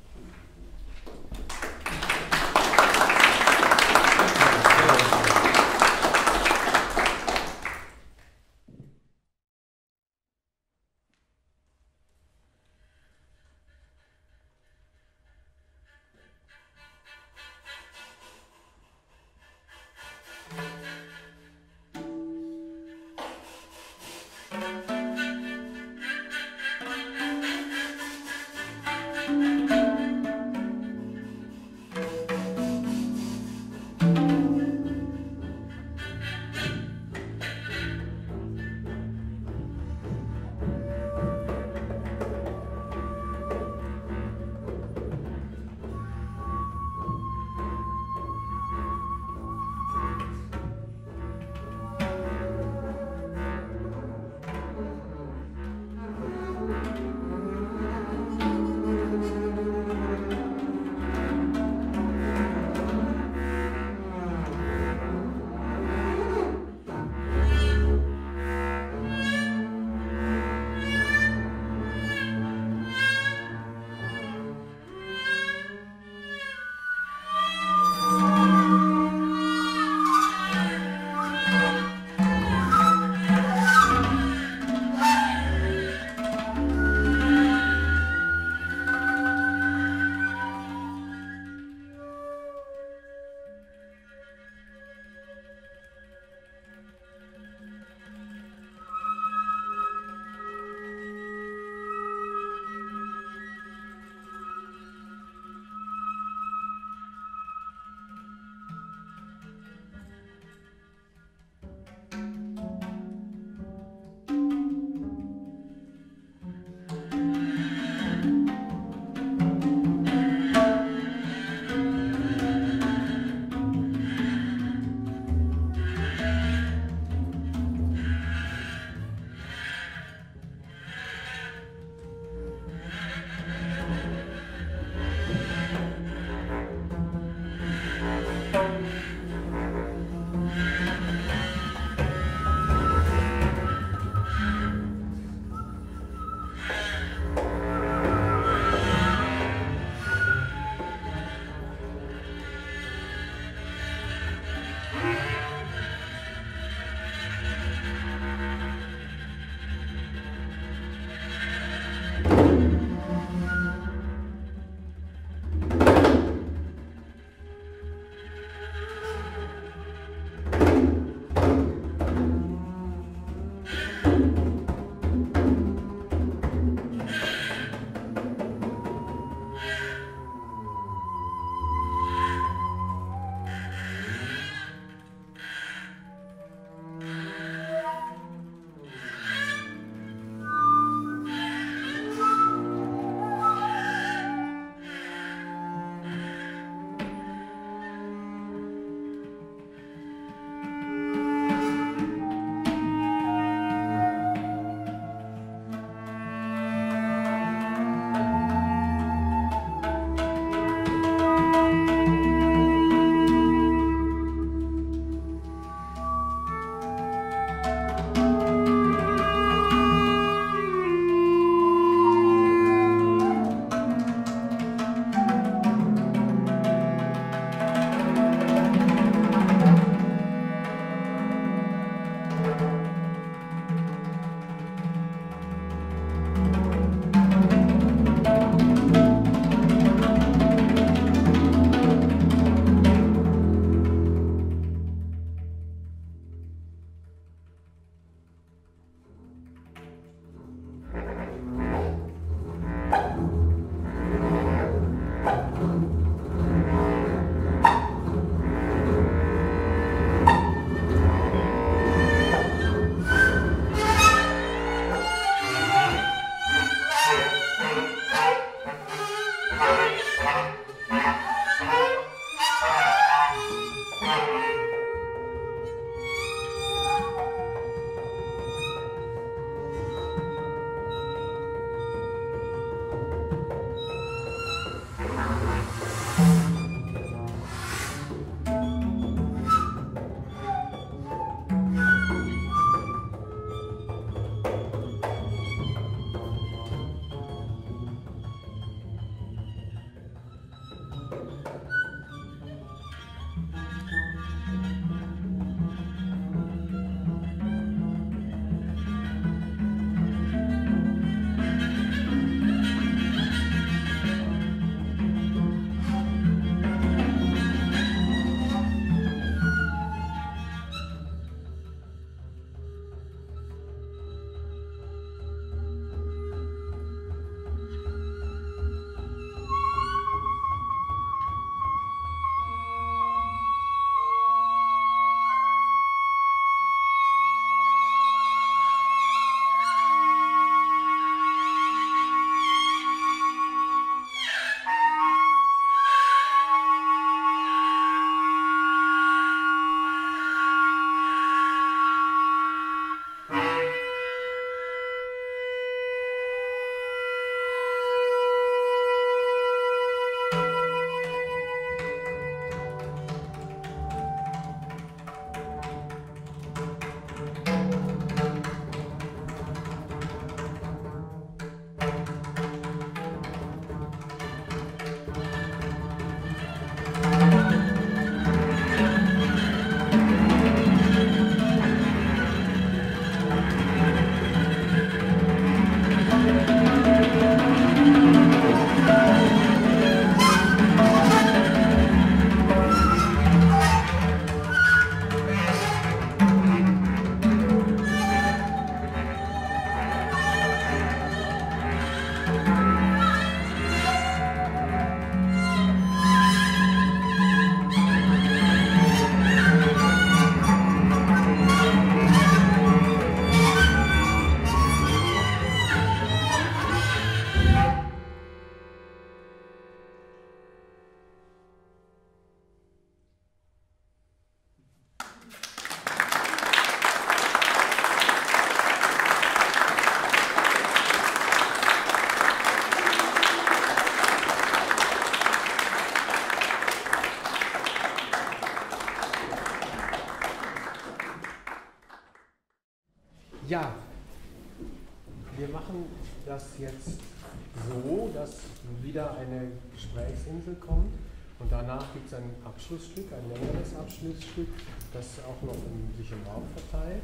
Eine Gesprächsinsel kommt und danach gibt es ein Abschlussstück, ein längeres Abschlussstück, das auch noch sich im Raum verteilt.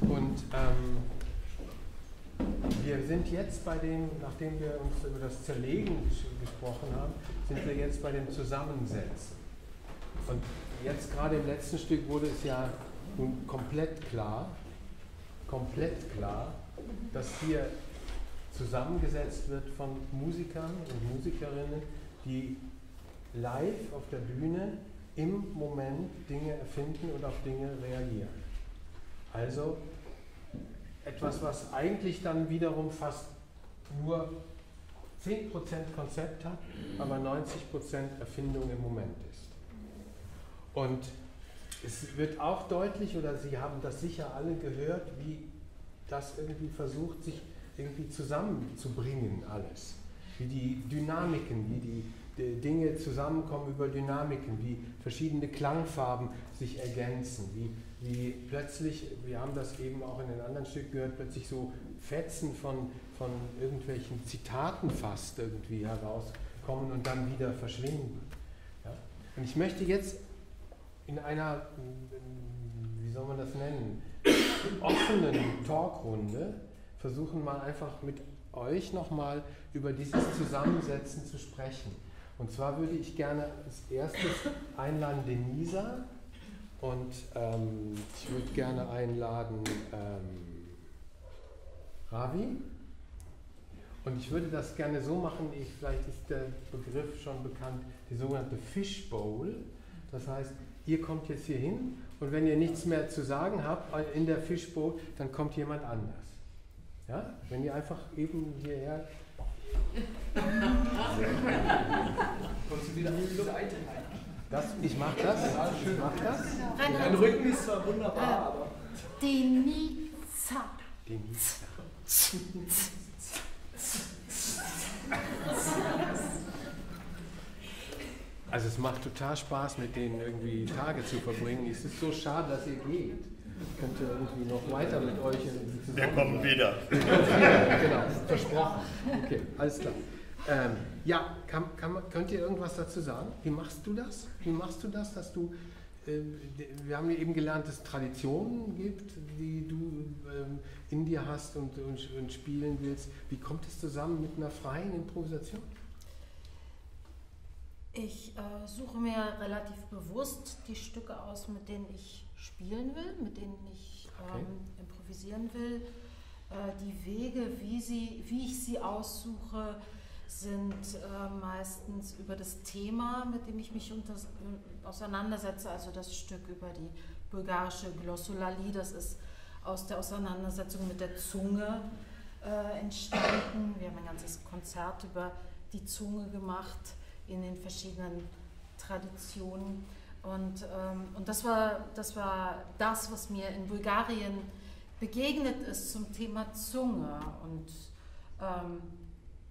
Und ähm, wir sind jetzt bei dem, nachdem wir uns über das Zerlegen ges- gesprochen haben, sind wir jetzt bei dem Zusammensetzen. Und jetzt gerade im letzten Stück wurde es ja nun komplett klar, komplett klar, dass hier zusammengesetzt wird von Musikern und Musikerinnen, die live auf der Bühne im Moment Dinge erfinden und auf Dinge reagieren. Also etwas, was eigentlich dann wiederum fast nur 10% Konzept hat, aber 90% Erfindung im Moment ist. Und es wird auch deutlich, oder Sie haben das sicher alle gehört, wie das irgendwie versucht, sich irgendwie zusammenzubringen, alles. Wie die Dynamiken, wie die, Dinge zusammenkommen über Dynamiken, wie verschiedene Klangfarben sich ergänzen, wie, wie plötzlich, wir haben das eben auch in den anderen Stücken gehört, plötzlich so Fetzen von, von irgendwelchen Zitaten fast irgendwie herauskommen und dann wieder verschwinden. Ja? Und ich möchte jetzt in einer, wie soll man das nennen, offenen Talkrunde versuchen mal einfach mit euch nochmal über dieses Zusammensetzen zu sprechen. Und zwar würde ich gerne als erstes einladen Denisa und ähm, ich würde gerne einladen ähm, Ravi. Und ich würde das gerne so machen, ich, vielleicht ist der Begriff schon bekannt, die sogenannte Fishbowl. Das heißt, ihr kommt jetzt hier hin und wenn ihr nichts mehr zu sagen habt in der Fishbowl, dann kommt jemand anders. Ja? Wenn ihr einfach eben hierher. Kommst du wieder auf die Seite rein? Das, ich mach das. Ich mach das. Dein Rücken ist zwar wunderbar, aber. Denisa. Denisa. Also es macht total Spaß, mit denen irgendwie Tage zu verbringen. Es ist so schade, dass ihr geht. Ich könnte irgendwie noch weiter mit euch zusammen. Wir kommen wieder. Genau, versprochen. Okay, alles klar. Ähm, ja, kann, kann, könnt ihr irgendwas dazu sagen? Wie machst du das? Wie machst du das, dass du, ähm, wir haben ja eben gelernt, dass es Traditionen gibt, die du ähm, in dir hast und, und, und spielen willst. Wie kommt es zusammen mit einer freien Improvisation? Ich äh, suche mir relativ bewusst die Stücke aus, mit denen ich spielen will, mit denen ich Okay. ähm, improvisieren will. Äh, die Wege, wie, sie, wie ich sie aussuche, sind äh, meistens über das Thema, mit dem ich mich unter, auseinandersetze, also das Stück über die bulgarische Glossolalie, das ist aus der Auseinandersetzung mit der Zunge äh, entstanden. Wir haben ein ganzes Konzert über die Zunge gemacht in den verschiedenen Traditionen. Und, ähm, und das, war, das war das, was mir in Bulgarien begegnet ist zum Thema Zunge. Und ähm,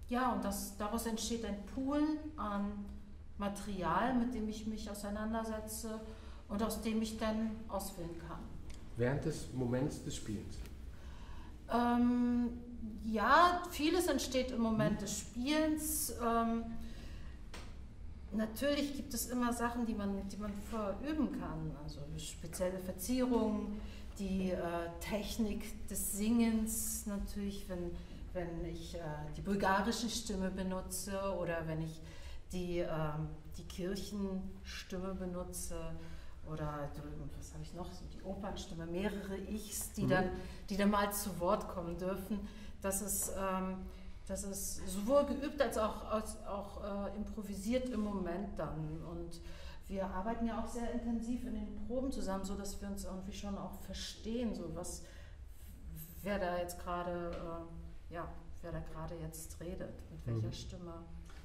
ja, und das, daraus entsteht ein Pool an Material, mit dem ich mich auseinandersetze und aus dem ich dann auswählen kann. Während des Moments des Spielens. Ähm, ja, vieles entsteht im Moment des Spielens. Ähm, natürlich gibt es immer Sachen, die man, die man verüben kann. Also spezielle Verzierungen, die äh, Technik des Singens natürlich, wenn, wenn ich äh, die bulgarische Stimme benutze oder wenn ich die, ähm, die Kirchenstimme benutze oder was habe ich noch, so die Opernstimme, mehrere Ichs, die, Mhm. dann, die dann mal zu Wort kommen dürfen. Das ist, ähm, das ist sowohl geübt als auch, als auch äh, improvisiert im Moment dann. Und wir arbeiten ja auch sehr intensiv in den Proben zusammen, so dass wir uns irgendwie schon auch verstehen, so was, wer da jetzt gerade, äh, ja, wer da gerade jetzt redet, mit welcher Mhm. Stimme.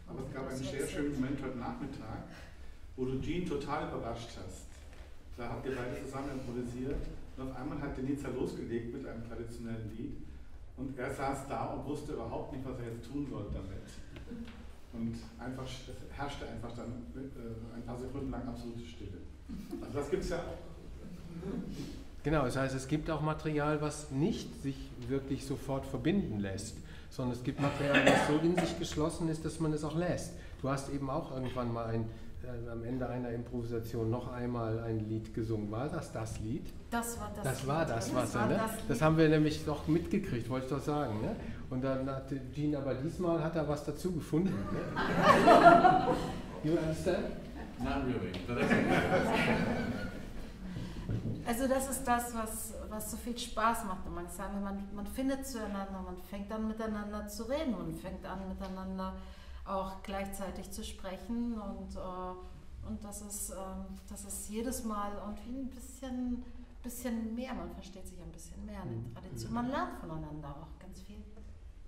Aber es gab einen sehr schönen Moment heute Nachmittag, wo du Jean total überrascht hast. Da habt ihr beide zusammen improvisiert und auf einmal hat Denitza losgelegt mit einem traditionellen Lied und er saß da und wusste überhaupt nicht, was er jetzt tun sollte damit. Und einfach, es herrschte einfach dann äh, ein paar Sekunden lang absolute Stille. Also das gibt es ja auch. Genau, das heißt, es gibt auch Material, was nicht sich wirklich sofort verbinden lässt, sondern es gibt Material, was so in sich geschlossen ist, dass man es auch lässt. Du hast eben auch irgendwann mal ein, am Ende einer Improvisation noch einmal ein Lied gesungen. War das das Lied? Das war das. Das war das, was war ne? das Das haben wir nämlich doch mitgekriegt, wollte ich doch sagen. Ne? Und dann hat Jean aber diesmal hat er was dazu gefunden. (laughs) You understand? Not really. (laughs) Also das ist das, was, was so viel Spaß macht. Man, sagen, man, man findet zueinander, man fängt an miteinander zu reden, man fängt an miteinander auch gleichzeitig zu sprechen und, äh, und das, ist, ähm, das ist jedes Mal irgendwie ein bisschen, bisschen mehr, man versteht sich ein bisschen mehr in der Tradition. Man lernt voneinander auch ganz viel.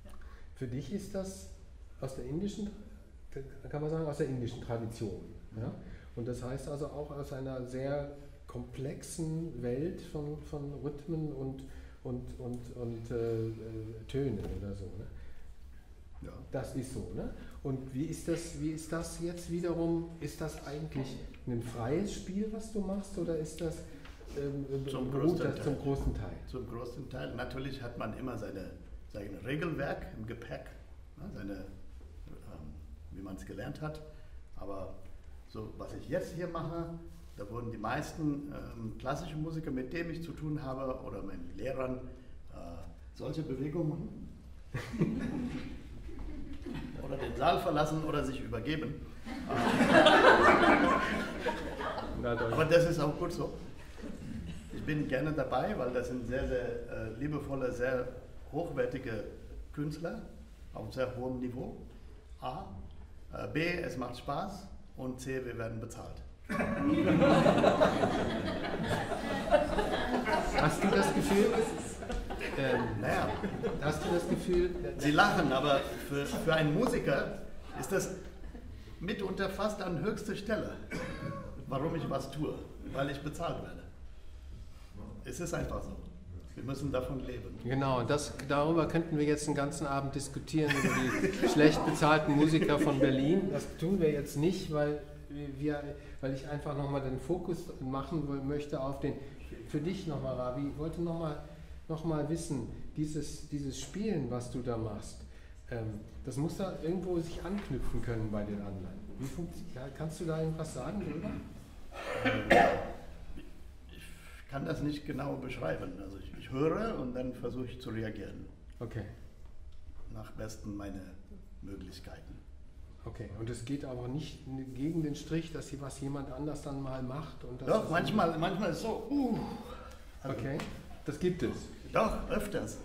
Ja. Für dich ist das aus der indischen, kann man sagen, aus der indischen Tradition. Ja? Und das heißt also auch aus einer sehr komplexen Welt von, von Rhythmen und, und, und, und äh, Tönen oder so. Ne? Ja. Das ist so. Ne? Und wie ist, das, wie ist das jetzt wiederum? Ist das eigentlich ein freies Spiel, was du machst, oder ist das ähm, Zum beruht größten das zum Teil. großen Teil? Zum größten Teil. Natürlich hat man immer seine, sein Regelwerk im Gepäck, ne, seine, ähm, wie man es gelernt hat. Aber so, was ich jetzt hier mache, da wurden die meisten ähm, klassischen Musiker, mit denen ich zu tun habe, oder meinen Lehrern, äh, solche Bewegungen machen. (laughs) oder den Saal verlassen oder sich übergeben. Aber das ist auch gut so. Ich bin gerne dabei, weil das sind sehr, sehr äh, liebevolle, sehr hochwertige Künstler auf sehr hohem Niveau. A. Äh, B. Es macht Spaß. Und C. Wir werden bezahlt. Hast du das Gefühl? Ähm, Naja, hast du das Gefühl? Sie lachen, aber für, für einen Musiker ist das mitunter fast an höchster Stelle, warum ich was tue, weil ich bezahlt werde. Es ist einfach so. Wir müssen davon leben. Genau, und das, darüber könnten wir jetzt den ganzen Abend diskutieren, über die schlecht bezahlten Musiker von Berlin. Das tun wir jetzt nicht, weil, wir, weil ich einfach nochmal den Fokus machen möchte auf den, für dich nochmal, Ravi, ich wollte nochmal noch mal wissen, dieses, dieses Spielen, was du da machst, ähm, das muss da irgendwo sich anknüpfen können bei den anderen. Wie ja, kannst du da irgendwas sagen drüber? Ich kann das nicht genau beschreiben. Also ich, ich höre und dann versuche ich zu reagieren. Okay, Nach besten meiner Möglichkeiten. okay. Und es geht aber nicht gegen den Strich, dass sie was jemand anders dann mal macht. Und das Doch, manchmal, manchmal ist es so, uh. Also, Okay, das gibt es. Doch, öfters.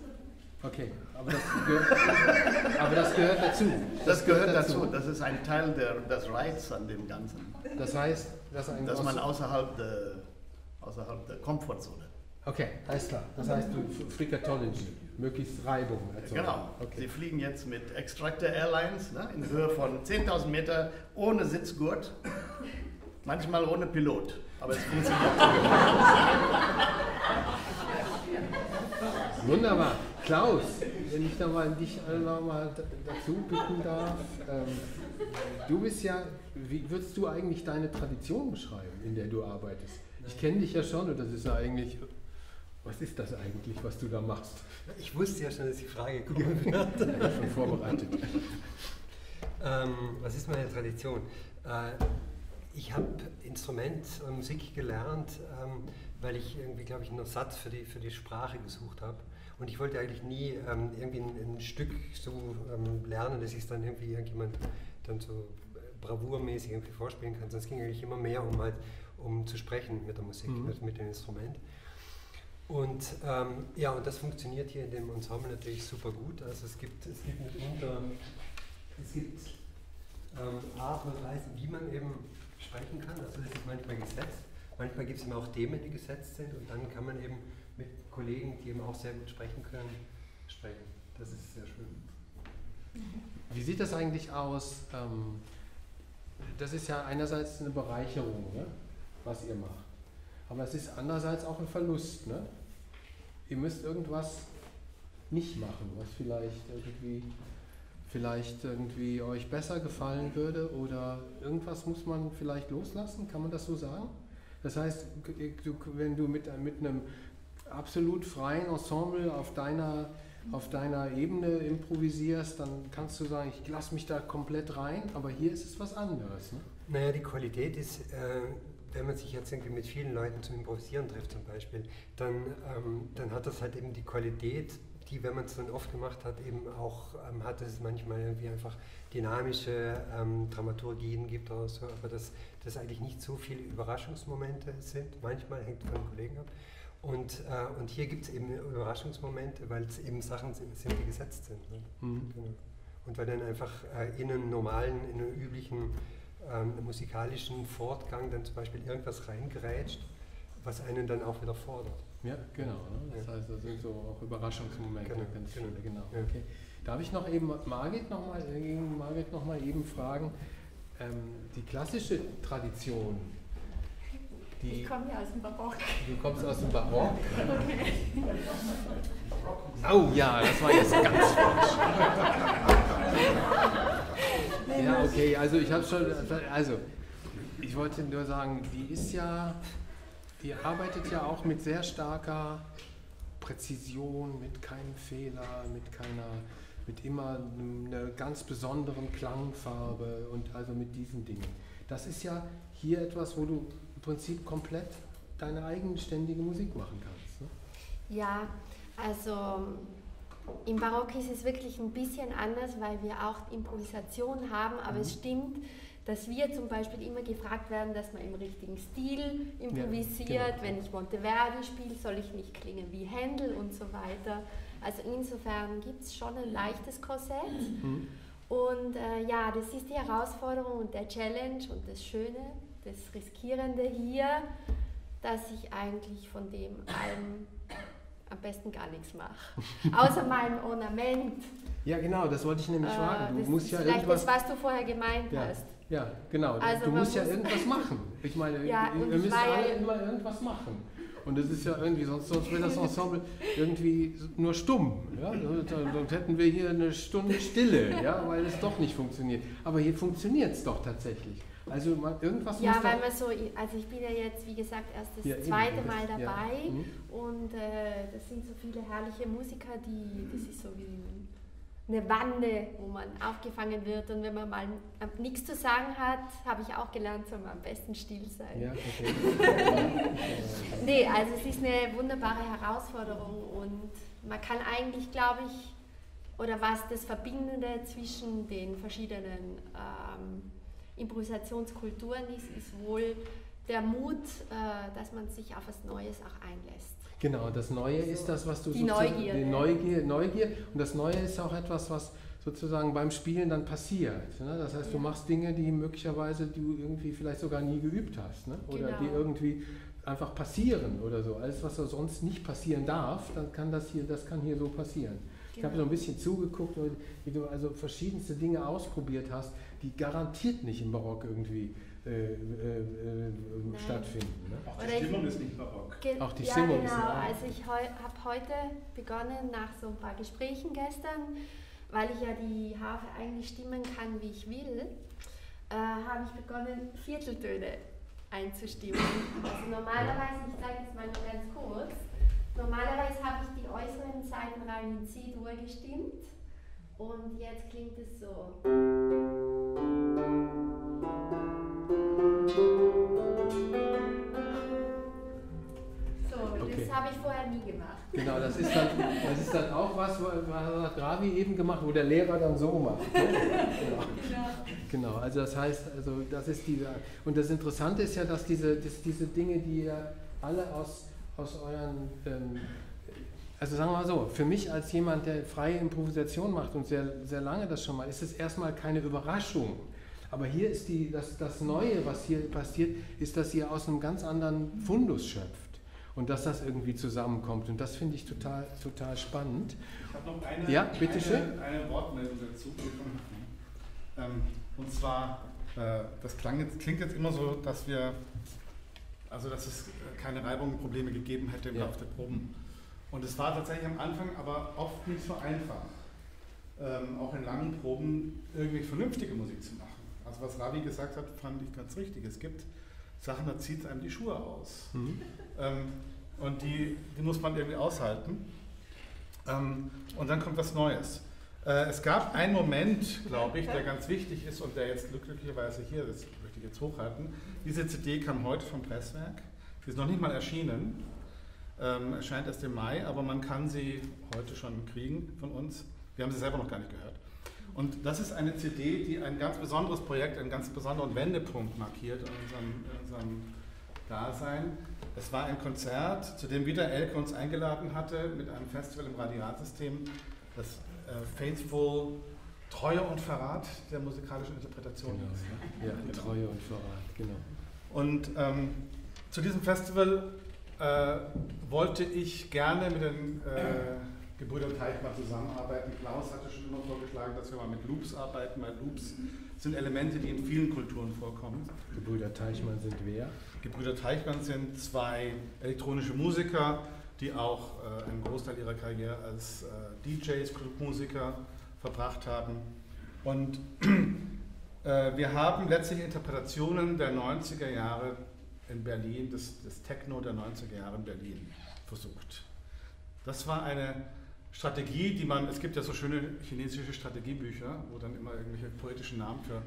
Okay, aber das, gehört, (laughs) aber das gehört dazu. Das gehört dazu. Das ist ein Teil der, des Reiz an dem Ganzen. Das heißt, dass Dass man außerhalb der, außerhalb der Komfortzone. Okay, alles klar. Das heißt, du Frikatology, möglichst Reibung erzeugen. Genau. Sie Okay. fliegen jetzt mit Extractor Airlines ne, in Höhe von 10.000 Meter ohne Sitzgurt, manchmal ohne Pilot. Aber es funktioniert. Wunderbar. Klaus, wenn ich da mal dich noch mal d- dazu bitten darf. Ähm, du bist ja, wie würdest du eigentlich deine Tradition beschreiben, in der du arbeitest? Ich kenne dich ja schon und das ist ja eigentlich, was ist das eigentlich, was du da machst? Ich wusste ja schon, dass die Frage kommen wird. Ich bin schon vorbereitet. ähm, was ist meine Tradition? Äh, ich habe Instrument und Musik gelernt, ähm, weil ich irgendwie, glaube ich, einen Ersatz für die, für die Sprache gesucht habe. Und ich wollte eigentlich nie ähm, irgendwie ein, ein Stück so ähm, lernen, dass ich es dann irgendwie irgendjemand dann so bravourmäßig irgendwie vorspielen kann. Sonst ging eigentlich immer mehr um halt um zu sprechen mit der Musik, Mhm. mit, mit dem Instrument. Und ähm, ja, und das funktioniert hier in dem Ensemble natürlich super gut. Also es gibt, es gibt mitunter, es gibt ähm, Art und Weisen, wie man eben sprechen kann. Also das ist manchmal gesetzt. Manchmal gibt es eben auch Themen, die gesetzt sind und dann kann man eben mit Kollegen, die eben auch sehr gut sprechen können, sprechen. Das ist sehr schön. Wie sieht das eigentlich aus? Ähm, das ist ja einerseits eine Bereicherung, ne, was ihr macht. Aber es ist andererseits auch ein Verlust. Ne? Ihr müsst irgendwas nicht machen, was vielleicht irgendwie, vielleicht irgendwie euch besser gefallen würde oder irgendwas muss man vielleicht loslassen, kann man das so sagen? Das heißt, wenn du mit, mit einem absolut freien Ensemble auf deiner, auf deiner Ebene improvisierst, dann kannst du sagen, ich lasse mich da komplett rein, aber hier ist es was anderes. Ne? Naja, die Qualität ist, äh, wenn man sich jetzt irgendwie mit vielen Leuten zum Improvisieren trifft zum Beispiel, dann, ähm, dann hat das halt eben die Qualität, die, wenn man es dann oft gemacht hat, eben auch ähm, hat, dass es manchmal irgendwie einfach dynamische ähm, Dramaturgien gibt oder so, aber dass das eigentlich nicht so viele Überraschungsmomente sind. Manchmal hängt von Kollegen ab. Und, äh, und hier gibt es eben Überraschungsmomente, weil es eben Sachen sind, sind die gesetzt sind. Ne? Mhm. Genau. Und weil dann einfach äh, in einen normalen, in einen üblichen ähm, musikalischen Fortgang dann zum Beispiel irgendwas reingerätscht, was einen dann auch wieder fordert. Ja, genau. Ne? Das Ja. heißt, das sind so auch Überraschungsmomente. Genau, ganz genau. viele, genau. Ja. Okay. Darf ich noch eben Margit noch mal, äh, Margit noch mal eben fragen, ähm, die klassische Tradition, die, Ich komme ja aus dem Barock. du kommst aus dem Barock. Oh ja, das war jetzt ganz falsch. Ja, okay, also ich habe schon, also ich wollte nur sagen, die ist ja, die arbeitet ja auch mit sehr starker Präzision, mit keinem Fehler, mit keiner, mit immer einer ganz besonderen Klangfarbe und also mit diesen Dingen. Das ist ja hier etwas, wo du im Prinzip komplett deine eigenständige Musik machen kannst. Ne? Ja, also im Barock ist es wirklich ein bisschen anders, weil wir auch Improvisation haben, aber es stimmt, dass wir zum Beispiel immer gefragt werden, dass man im richtigen Stil improvisiert. genau. Wenn ich Monteverdi spiele, soll ich nicht klingen wie Händel und so weiter. Also insofern gibt es schon ein leichtes Korsett. Mhm. Und äh, ja, das ist die Herausforderung und der Challenge und das Schöne, das Riskierende hier, dass ich eigentlich von dem allem am besten gar nichts mache. (laughs) Außer meinem Ornament. Ja, genau, das wollte ich nämlich Äh, fragen. Du das musst ist ja vielleicht irgendwas. das, was du vorher gemeint Ja, hast. Ja, genau. Also du musst ja irgendwas machen. Ich meine, (laughs) Ja, war ja alle immer irgendwas machen. Und das ist ja irgendwie, sonst, sonst wäre das Ensemble irgendwie nur stumm. Ja? Sonst hätten wir hier eine Stunde Stille, ja? weil es doch nicht funktioniert. Aber hier funktioniert es doch tatsächlich. Also man, irgendwas Ja, muss weil man so, also ich bin ja jetzt, wie gesagt, erst das Ja, eben, zweite das- Mal ja, dabei mhm. und äh, das sind so viele herrliche Musiker, die, das ist so wie eine Wanne, wo man aufgefangen wird und wenn man mal äh, nichts zu sagen hat, habe ich auch gelernt, soll man am besten still sein. Ja, okay. (laughs) Nee, also es ist eine wunderbare Herausforderung und man kann eigentlich, glaube ich, oder was das Verbindende zwischen den verschiedenen ähm, Improvisationskulturen ist, ist wohl der Mut, äh, dass man sich auf was Neues auch einlässt. Genau, das Neue ist das, was du Die sozusagen- Neugier, Die ne? Neugier, Neugier. Und das Neue ist auch etwas, was sozusagen beim Spielen dann passiert. Ne? Das heißt, du Ja. machst Dinge, die möglicherweise du irgendwie vielleicht sogar nie geübt hast. Ne? Oder die Genau. irgendwie einfach passieren oder so. Alles, was so sonst nicht passieren darf, dann kann das hier, das kann hier so passieren. Ich habe so Genau. ein bisschen zugeguckt, wie du also verschiedenste Dinge ausprobiert hast, die garantiert nicht im Barock irgendwie äh, äh, äh, stattfinden. Ne? Auch die Stimmung ist nicht barock. Auch die ja, Stimmung genau. ist ja- Also ich heu, habe heute begonnen, nach so ein paar Gesprächen gestern, weil ich ja die Harfe eigentlich stimmen kann, wie ich will, äh, habe ich begonnen, Vierteltöne einzustimmen. Also normalerweise, ich zeige das mal nur ganz kurz, normalerweise habe ich die äußeren Seitenreihen in C-Dur gestimmt und jetzt klingt es so. So, ich vorher nie gemacht. Genau, das ist dann, das ist dann auch was, was hat Ravi eben gemacht, wo der Lehrer dann so macht. Ne? Genau. genau, also das heißt, also das ist diese, und das Interessante ist ja, dass diese, dass diese Dinge, die ihr alle aus, aus euren, ähm, also sagen wir mal so, für mich als jemand, der freie Improvisation macht und sehr, sehr lange das schon mal, ist es erstmal keine Überraschung. Aber hier ist die, das, das Neue, was hier passiert, ist, dass ihr aus einem ganz anderen Fundus schöpft und dass das irgendwie zusammenkommt. Und das finde ich total, total spannend. Ich habe noch eine, Ja, bitteschön. eine, eine Wortmeldung dazu. Ähm, und zwar, äh, das jetzt, klingt jetzt immer so, dass wir, also dass es keine Reibung, Probleme gegeben hätte im Ja. Laufe der Proben. Und es war tatsächlich am Anfang aber oft nicht so einfach, ähm, auch in langen Proben irgendwie vernünftige Musik zu machen. Also was Ravi gesagt hat, fand ich ganz richtig. Es gibt Sachen, da zieht einem die Schuhe aus. Mhm. Ähm, und die, die muss man irgendwie aushalten. Ähm, und dann kommt was Neues. Äh, es gab einen Moment, glaube ich, der ganz wichtig ist und der jetzt glücklicherweise hier ist, möchte ich jetzt hochhalten. Diese CD kam heute vom Presswerk. Sie ist noch nicht mal erschienen. Ähm, erscheint erst im Mai, aber man kann sie heute schon kriegen von uns. Wir haben sie selber noch gar nicht gehört. Und das ist eine CD, die ein ganz besonderes Projekt, einen ganz besonderen Wendepunkt markiert in unserem, in unserem Dasein. Es war ein Konzert, zu dem wieder Elke uns eingeladen hatte mit einem Festival im Radialsystem, das äh, Faithful Treue und Verrat der musikalischen Interpretation genau. ist. Ne? Ja, genau. Treue und Verrat, genau. Und ähm, zu diesem Festival äh, wollte ich gerne mit den äh, Gebrüdern Teichmann zusammenarbeiten. Klaus hatte schon immer vorgeschlagen, dass wir mal mit Loops arbeiten, weil Loops sind Elemente, die in vielen Kulturen vorkommen. Gebrüder Teichmann sind wer? Gebrüder Teichmann sind zwei elektronische Musiker, die auch äh, einen Großteil ihrer Karriere als äh, DJs, Clubmusiker verbracht haben. Und (clears throat) äh, wir haben letztlich Interpretationen der 90er Jahre in Berlin, des, des Techno der 90er Jahre in Berlin versucht. Das war eine Strategie, die man, es gibt ja so schöne chinesische Strategiebücher, wo dann immer irgendwelche poetischen Namen für,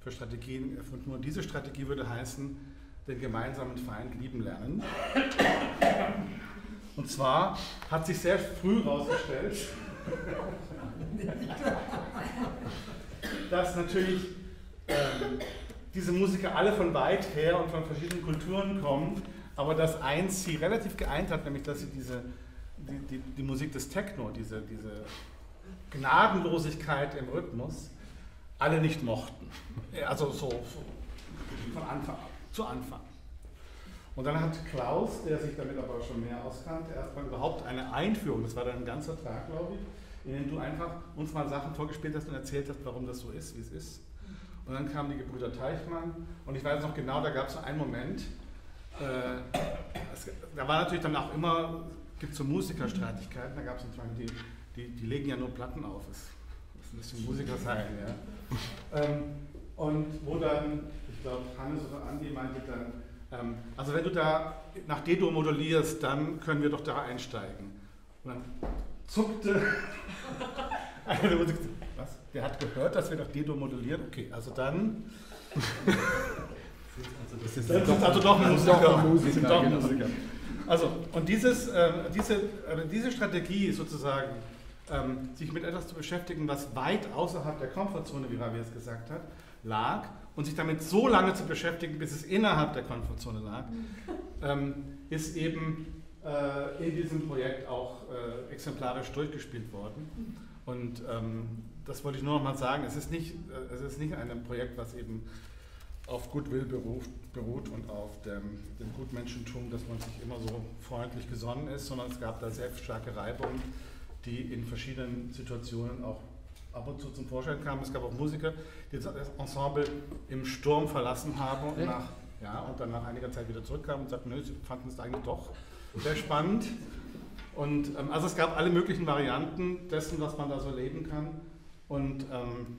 für Strategien erfunden wurden. Diese Strategie würde heißen, den gemeinsamen Feind lieben lernen. Und zwar hat sich sehr früh herausgestellt, dass natürlich ähm, diese Musiker alle von weit her und von verschiedenen Kulturen kommen, aber dass eins sie relativ geeint hat, nämlich dass sie diese, die, die, die Musik des Techno, diese, diese Gnadenlosigkeit im Rhythmus, alle nicht mochten. Also so, so von Anfang zu Anfang. Und dann hat Klaus, der sich damit aber schon mehr auskannte, erstmal überhaupt eine Einführung, das war dann ein ganzer Tag, glaube ich, in dem du einfach uns mal Sachen vorgespielt hast und erzählt hast, warum das so ist, wie es ist. Und dann kamen die Gebrüder Teichmann und ich weiß noch genau, da gab es so einen Moment, äh, es, da war natürlich dann auch immer, gibt es so Musikerstreitigkeiten, da gab es sozusagen die, die, die legen ja nur Platten auf, das, das müssen Musiker sein, ja. Ähm, und wo dann, ich glaube, Hannes oder Andi meinte dann, ähm, also wenn du da nach D-Dur modulierst, dann können wir doch da einsteigen. Und dann zuckte (laughs) einer der Musiker, was? Der hat gehört, dass wir nach D-Dur modulieren? Okay, also dann. (laughs) das ist also doch Musiker. Doch Musiker, doch genau. Musiker. Also, und dieses, äh, diese, äh, diese Strategie sozusagen, ähm, sich mit etwas zu beschäftigen, was weit außerhalb der Komfortzone, wie Ravi es gesagt hat, lag und sich damit so lange zu beschäftigen, bis es innerhalb der Komfortzone lag, (laughs) ähm, ist eben äh, in diesem Projekt auch äh, exemplarisch durchgespielt worden. Und ähm, das wollte ich nur noch mal sagen. Es ist nicht, äh, es ist nicht ein Projekt, was eben auf Goodwill beruft, beruht und auf dem, dem Gutmenschentum, dass man sich immer so freundlich gesonnen ist, sondern es gab da sehr starke Reibungen, die in verschiedenen Situationen auch ab und zu zum Vorschein kamen. Es gab auch Musiker, die das Ensemble im Sturm verlassen haben und, nach, ja, und dann nach einiger Zeit wieder zurückkamen und sagten, nö, sie fanden es eigentlich doch sehr spannend. Und ähm, also es gab alle möglichen Varianten dessen, was man da so leben kann. Und ähm,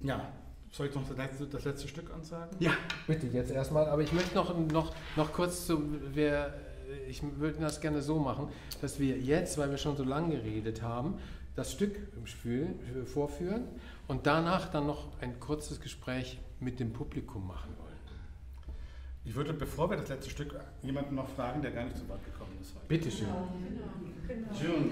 ja, soll ich noch das letzte, das letzte, Stück ansagen? Ja, bitte jetzt erstmal. Aber ich möchte noch, noch, noch kurz zu, wer, ich würde das gerne so machen, dass wir jetzt, weil wir schon so lange geredet haben, das Stück vorführen und danach dann noch ein kurzes Gespräch mit dem Publikum machen wollen. Ich würde, bevor wir das letzte Stück, jemanden noch fragen, der gar nicht zu Wort gekommen ist. Heute. Bitte schön. Genau, genau. June.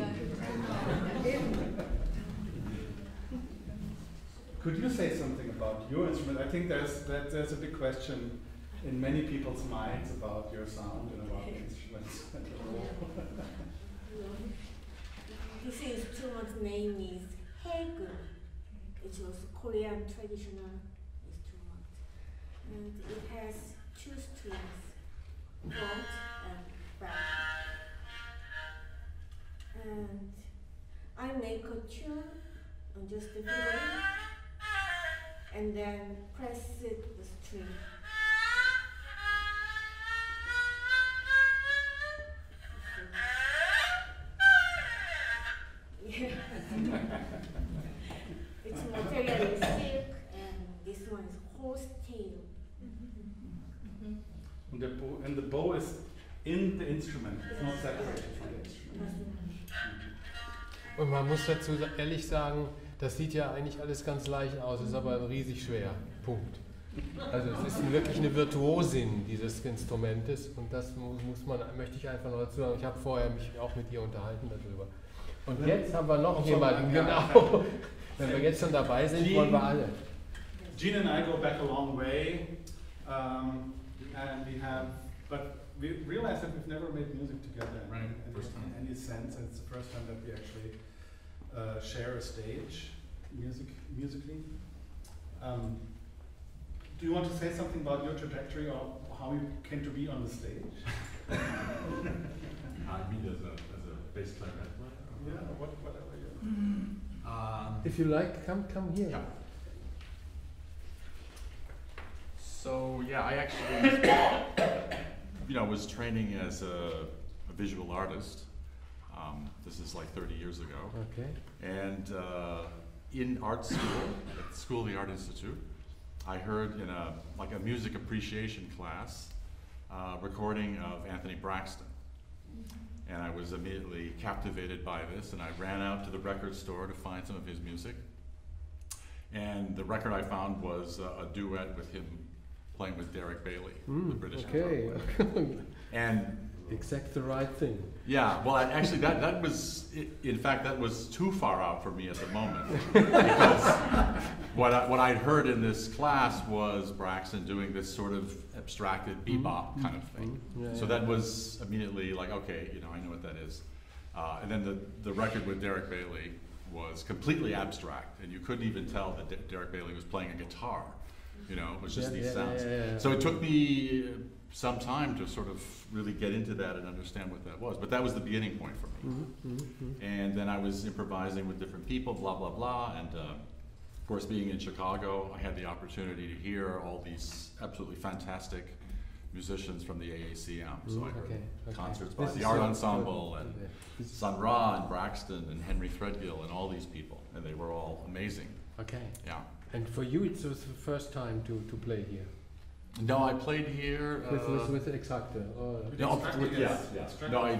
Could you say something about your instrument? I think there's, that there's a big question in many people's minds about your sound and about the instruments. (laughs) this instrument's name is Haegu. It was Korean traditional instrument. And it has two strings, front and back. And I make a tune on just the violin and then press it the string. Its material is silk and this one is horse tail. And the bow, and the bow is in the instrument. It's not separated from the instrument. Und man muss dazu ehrlich sagen, das sieht ja eigentlich alles ganz leicht aus, ist aber riesig schwer. Punkt. Also es ist wirklich eine Virtuosin dieses Instrumentes und das mu- muss man, möchte ich einfach noch dazu sagen. Ich habe vorher mich auch mit ihr unterhalten darüber. Und jetzt haben wir noch jemanden, genau. (laughs) Wenn wir jetzt schon dabei sind, wollen wir alle. Gene and I go back a long way, um, and we have, but we realize that we've never made music together in, Right, in, first time. in any sense. And it's the first time that we actually uh, share a stage, music musically. Um, do you want to say something about your trajectory or how you came to be on the stage? (laughs) I mean, as a, as a bass clarinet player? Or- Yeah, what, whatever you. Um, If you like, come come here. Yeah. So yeah, I actually, (coughs) you know, was training as a, a visual artist. Um, this is like 30 years ago, Okay. and uh, in art school at the School of the Art Institute, I heard in a like a music appreciation class uh, recording of Anthony Braxton. And I was immediately captivated by this, and I ran out to the record store to find some of his music. And the record I found was uh, a duet with him playing with Derek Bailey, the Mm, British okay. (laughs) And exact the right thing. yeah, well, I- actually, that, that was, in fact, that was too far out for me at the moment. (laughs) because what, I, what I'd heard in this class was Braxton doing this sort of abstracted bebop kind of thing. Mm, yeah, so that was immediately like, okay, you know, I know what that is. Uh, and then the, the record with Derek Bailey was completely abstract, and you couldn't even tell that De- Derek Bailey was playing a guitar. You know, it was just Yeah, these yeah, sounds. yeah. So it took me uh, some time to sort of really get into that and understand what that was. But that was the beginning point for me. Mhm, mhm, mhm. And then I was improvising with different people, blah, blah, blah. And uh, of course, being in Chicago, I had the opportunity to hear all these absolutely fantastic musicians from the AACM. So I Mm, heard okay, okay. concerts by This the Art so- Ensemble and okay. Sun Ra and Braxton and Henry Threadgill and all these people. And they were all amazing. Okay. Yeah. And for you, it was the first time to, to play here No, I played here. with uh, with, with Exacte. Or No, Extracted, with- yes. yeah, yeah. Extracted No, I,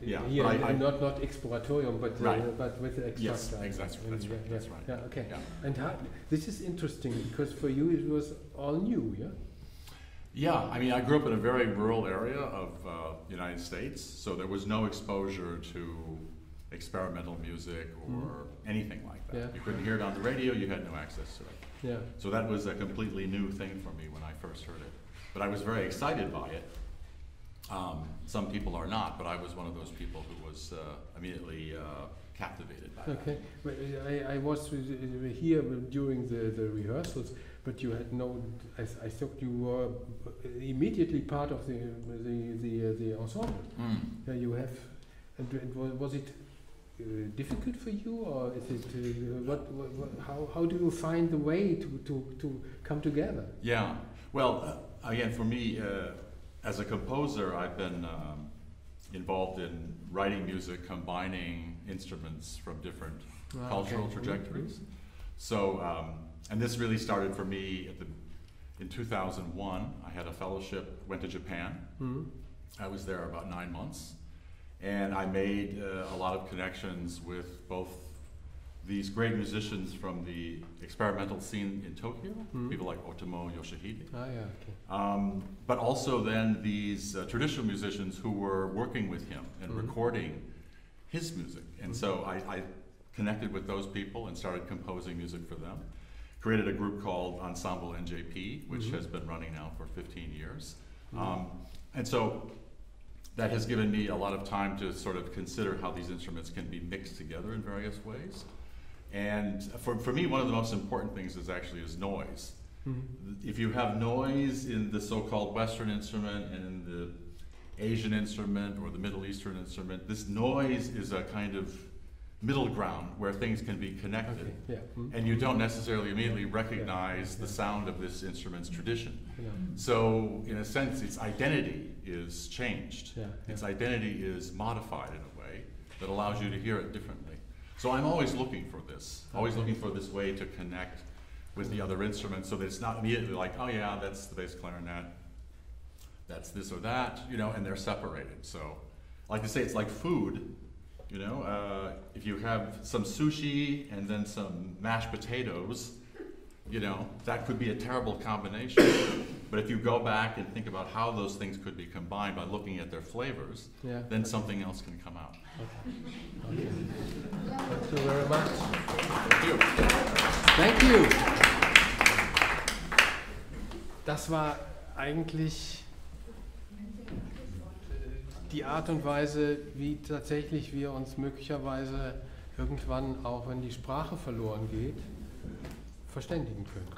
first time. yeah, I, I, not not Exploratorium, but uh, but with Exacte. Yes, I ex- think. that's- right, yeah, that's right. Yeah. Okay. Yeah. And how, this is interesting because for you it was all new, yeah. Yeah, I mean, I grew up in a very rural area of uh, the United States, so there was no exposure to experimental music or anything like that. Yeah. You couldn't hear it on the radio, you had no access to it. Yeah. So that was a completely new thing for me when I first heard it. But I was very excited by it. Um, some people are not, but I was one of those people who was uh, immediately uh, captivated by that. Okay, uh, I, I was uh, here during the, the rehearsals, but you had no. I, I thought you were immediately part of the the the, uh, the ensemble. Mm. Yeah, you have. And, was it uh, difficult for you, or is it uh, what, what, what? How how do you find the way to to to come together? Yeah. Well, uh, again, for me, uh, as a composer, I've been um, involved in writing music, combining instruments from different Ah, cultural okay. trajectories. So, um, and this really started for me at the, in 2001. I had a fellowship, went to Japan. Mhm. I was there about nine months, and I made uh, a lot of connections with both these great musicians from the experimental scene in Tokyo, Mhm. people like Otomo Yoshihide, Ah, yeah. Okay. um, but also then these uh, traditional musicians who were working with him and Mhm. recording his music. And Mhm. so I, I connected with those people and started composing music for them. Created a group called Ensemble NJP, which Mhm. has been running now for 15 years. Mhm. Um, and so that has given me a lot of time to sort of consider how these instruments can be mixed together in various ways. And for, for me, one of the most important things is actually is noise. Mhm. If you have noise in the so-called Western instrument and in the Asian instrument or the Middle Eastern instrument, this noise is a kind of middle ground where things can be connected. Okay. Yeah. Mhm. And you don't necessarily immediately recognize the sound of this instrument's tradition. Yeah. So, in a sense, its identity is changed. Yeah, Its identity is modified in a way that allows you to hear it differently. So, I'm always looking for this, always looking for this way to connect with the other instruments so that it's not immediately like, oh, yeah, that's the bass clarinet. that's this or that, you know, and they're separated. So, I like to say it's like food. You know, uh, if you have some sushi and then some mashed potatoes, you know, that could be a terrible combination. But if you go back and think about how those things could be combined by looking at their flavors, Yeah. then something else can come out. Thank you very much. Thank you. Thank you. Das war eigentlich die Art und Weise, wie tatsächlich wir uns möglicherweise irgendwann, auch wenn die Sprache verloren geht, verständigen können.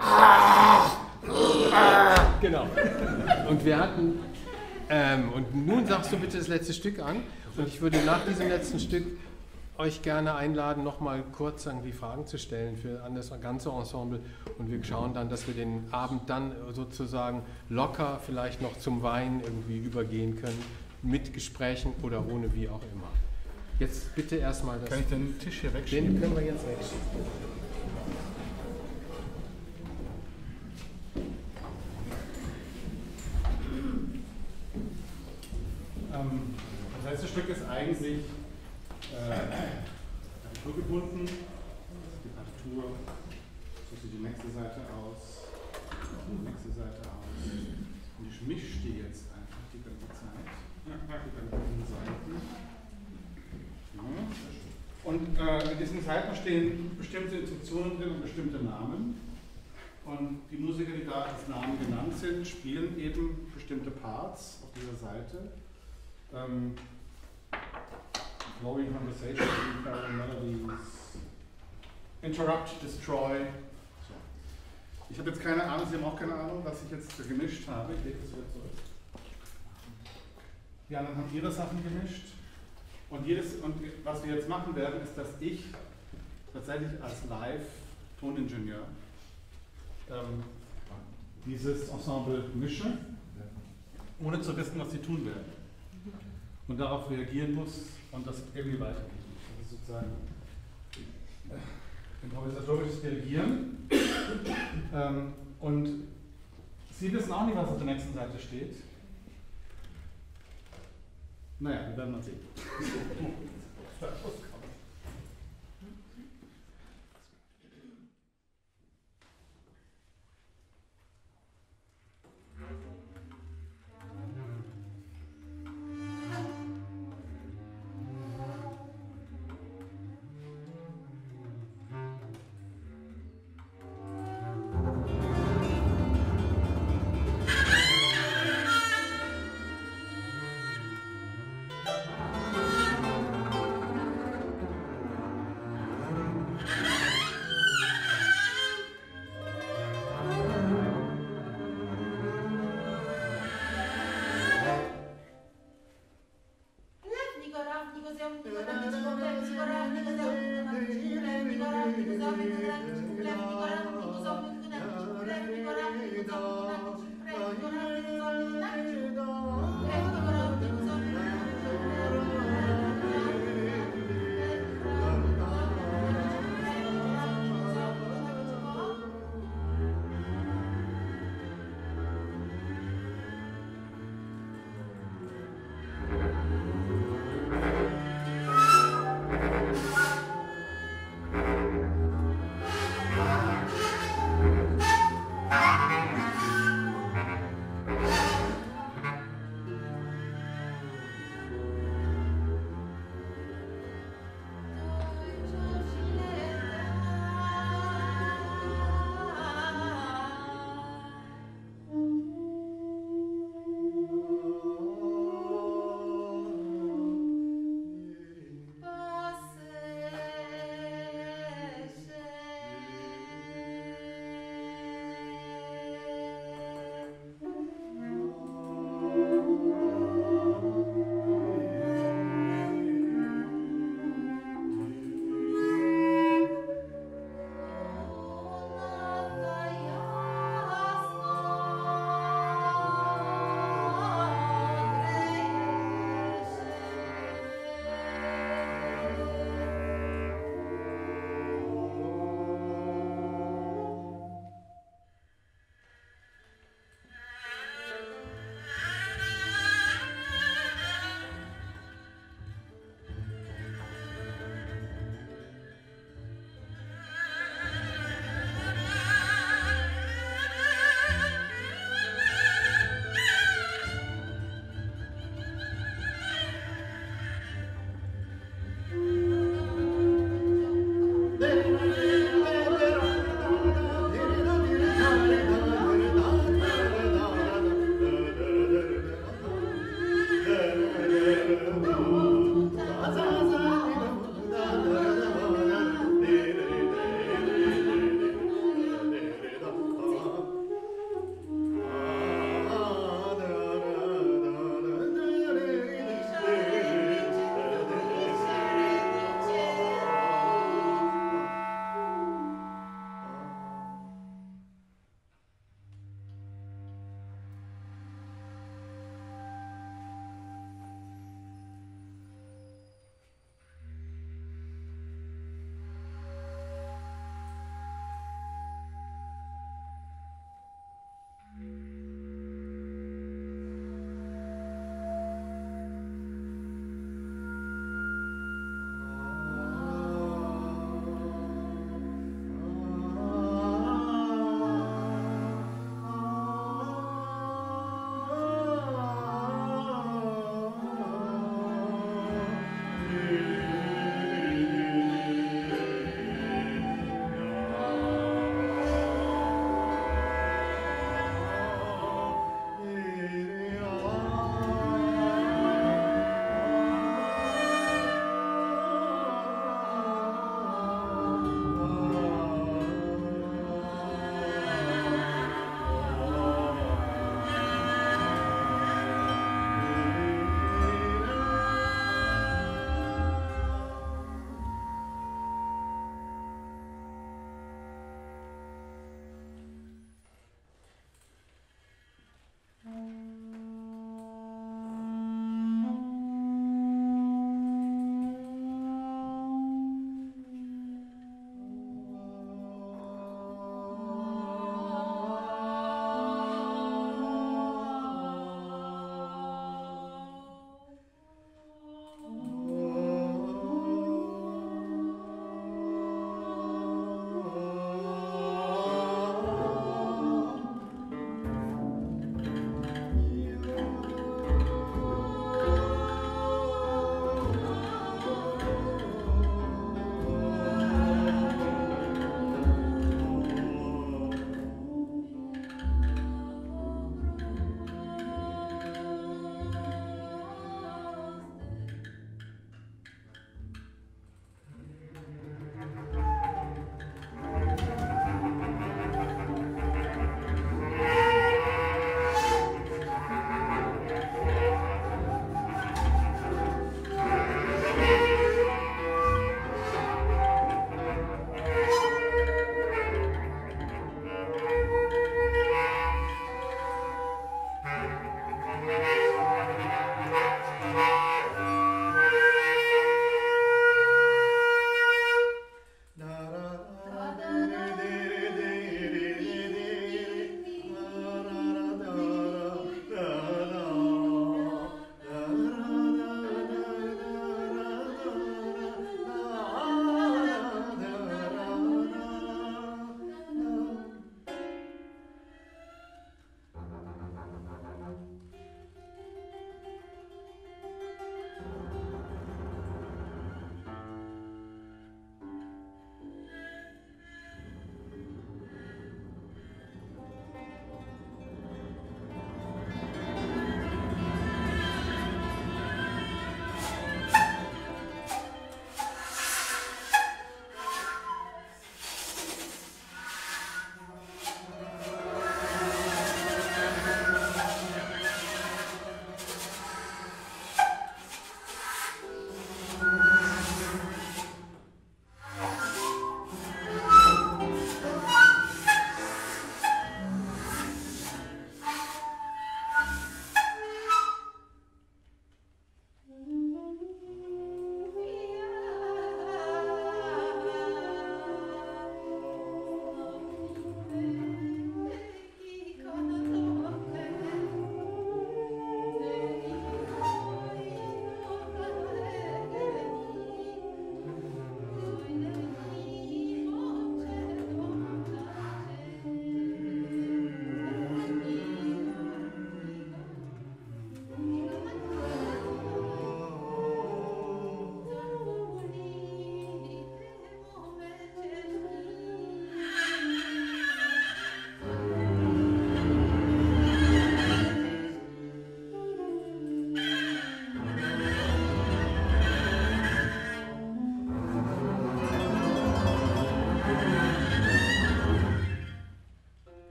Genau. Und wir hatten, ähm, und nun sagst du bitte das letzte Stück an. Und ich würde nach diesem letzten Stück euch gerne einladen, nochmal kurz irgendwie Fragen zu stellen für an das ganze Ensemble. Und wir schauen dann, dass wir den Abend dann sozusagen locker vielleicht noch zum Wein irgendwie übergehen können, mit Gesprächen oder ohne, wie auch immer. Jetzt bitte erstmal das. Kann ich den Tisch hier wegschieben? Den können wir jetzt wegschieben. Ähm, das letzte Stück ist eigentlich äh, naturgebunden. Die Partitur, so sieht die nächste Seite aus, die nächste Seite aus. Und ich mische die jetzt einfach die ganze Zeit. Die ganzen Seiten. Und äh, in diesen Seiten stehen bestimmte Instruktionen drin und bestimmte Namen. Und die Musiker, die da als Namen genannt sind, spielen eben bestimmte Parts auf dieser Seite. Ähm, flowing conversation, parallel melodies, interrupt, destroy. So. Ich habe jetzt keine Ahnung, Sie haben auch keine Ahnung, was ich jetzt gemischt habe. Ich lege das wieder zurück. Die anderen haben ihre Sachen gemischt. Und, jedes, und was wir jetzt machen werden, ist, dass ich tatsächlich als Live-Toningenieur ähm, dieses Ensemble mische, ohne zu wissen, was sie tun werden. Und darauf reagieren muss und das irgendwie weitergeben muss. Das ist sozusagen äh, improvisatorisches Dirigieren. ähm, und Sie wissen auch nicht, was auf der nächsten Seite steht. Naja, wir werden mal sehen. (laughs)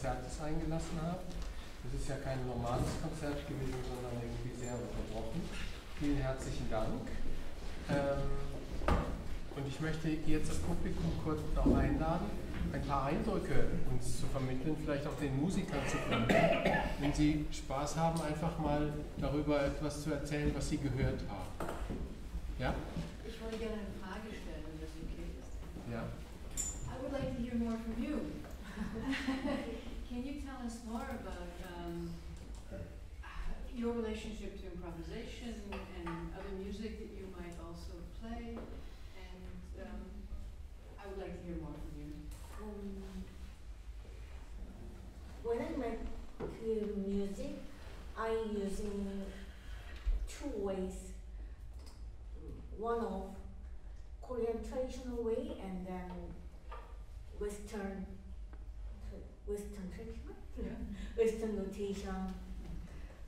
Konzertes eingelassen habt. Es ist ja kein normales Konzert gewesen, sondern irgendwie sehr unterbrochen. Vielen herzlichen Dank. Ähm, und ich möchte jetzt das Publikum kurz noch einladen, ein paar Eindrücke uns zu vermitteln, vielleicht auch den Musikern zu vermitteln, wenn sie Spaß haben, einfach mal darüber etwas zu erzählen, was sie gehört haben. Also play? And um, I would like to hear more from you. Um, when I make uh, music, I using two ways. One of Korean traditional way and then Western Western traditional (laughs) Western notation.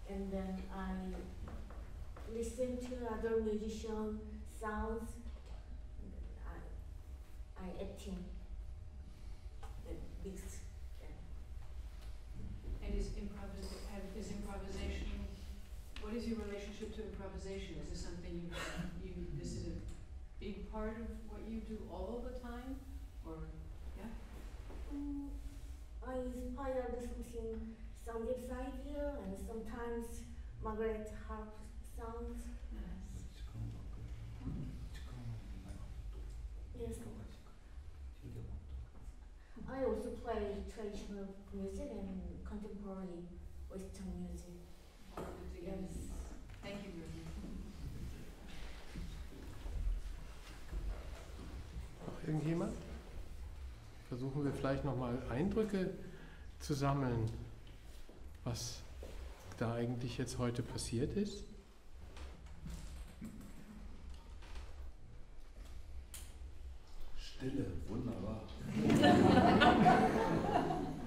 And then I listen to other musician sounds. I I acting the mix. And is improvis- is improvisation, what is your relationship to improvisation? Is this something you, you, this is a big part of what you do all the time? Or, yeah? Mm, I inspired something some Sandeep's idea and sometimes Margaret Harp sounds. Yes. I also play traditional music and contemporary Western music. Yes. Thank you very much. Noch irgendjemand? Versuchen wir vielleicht nochmal Eindrücke zu sammeln, was da eigentlich jetzt heute passiert ist. Stille, wunderbar. (laughs)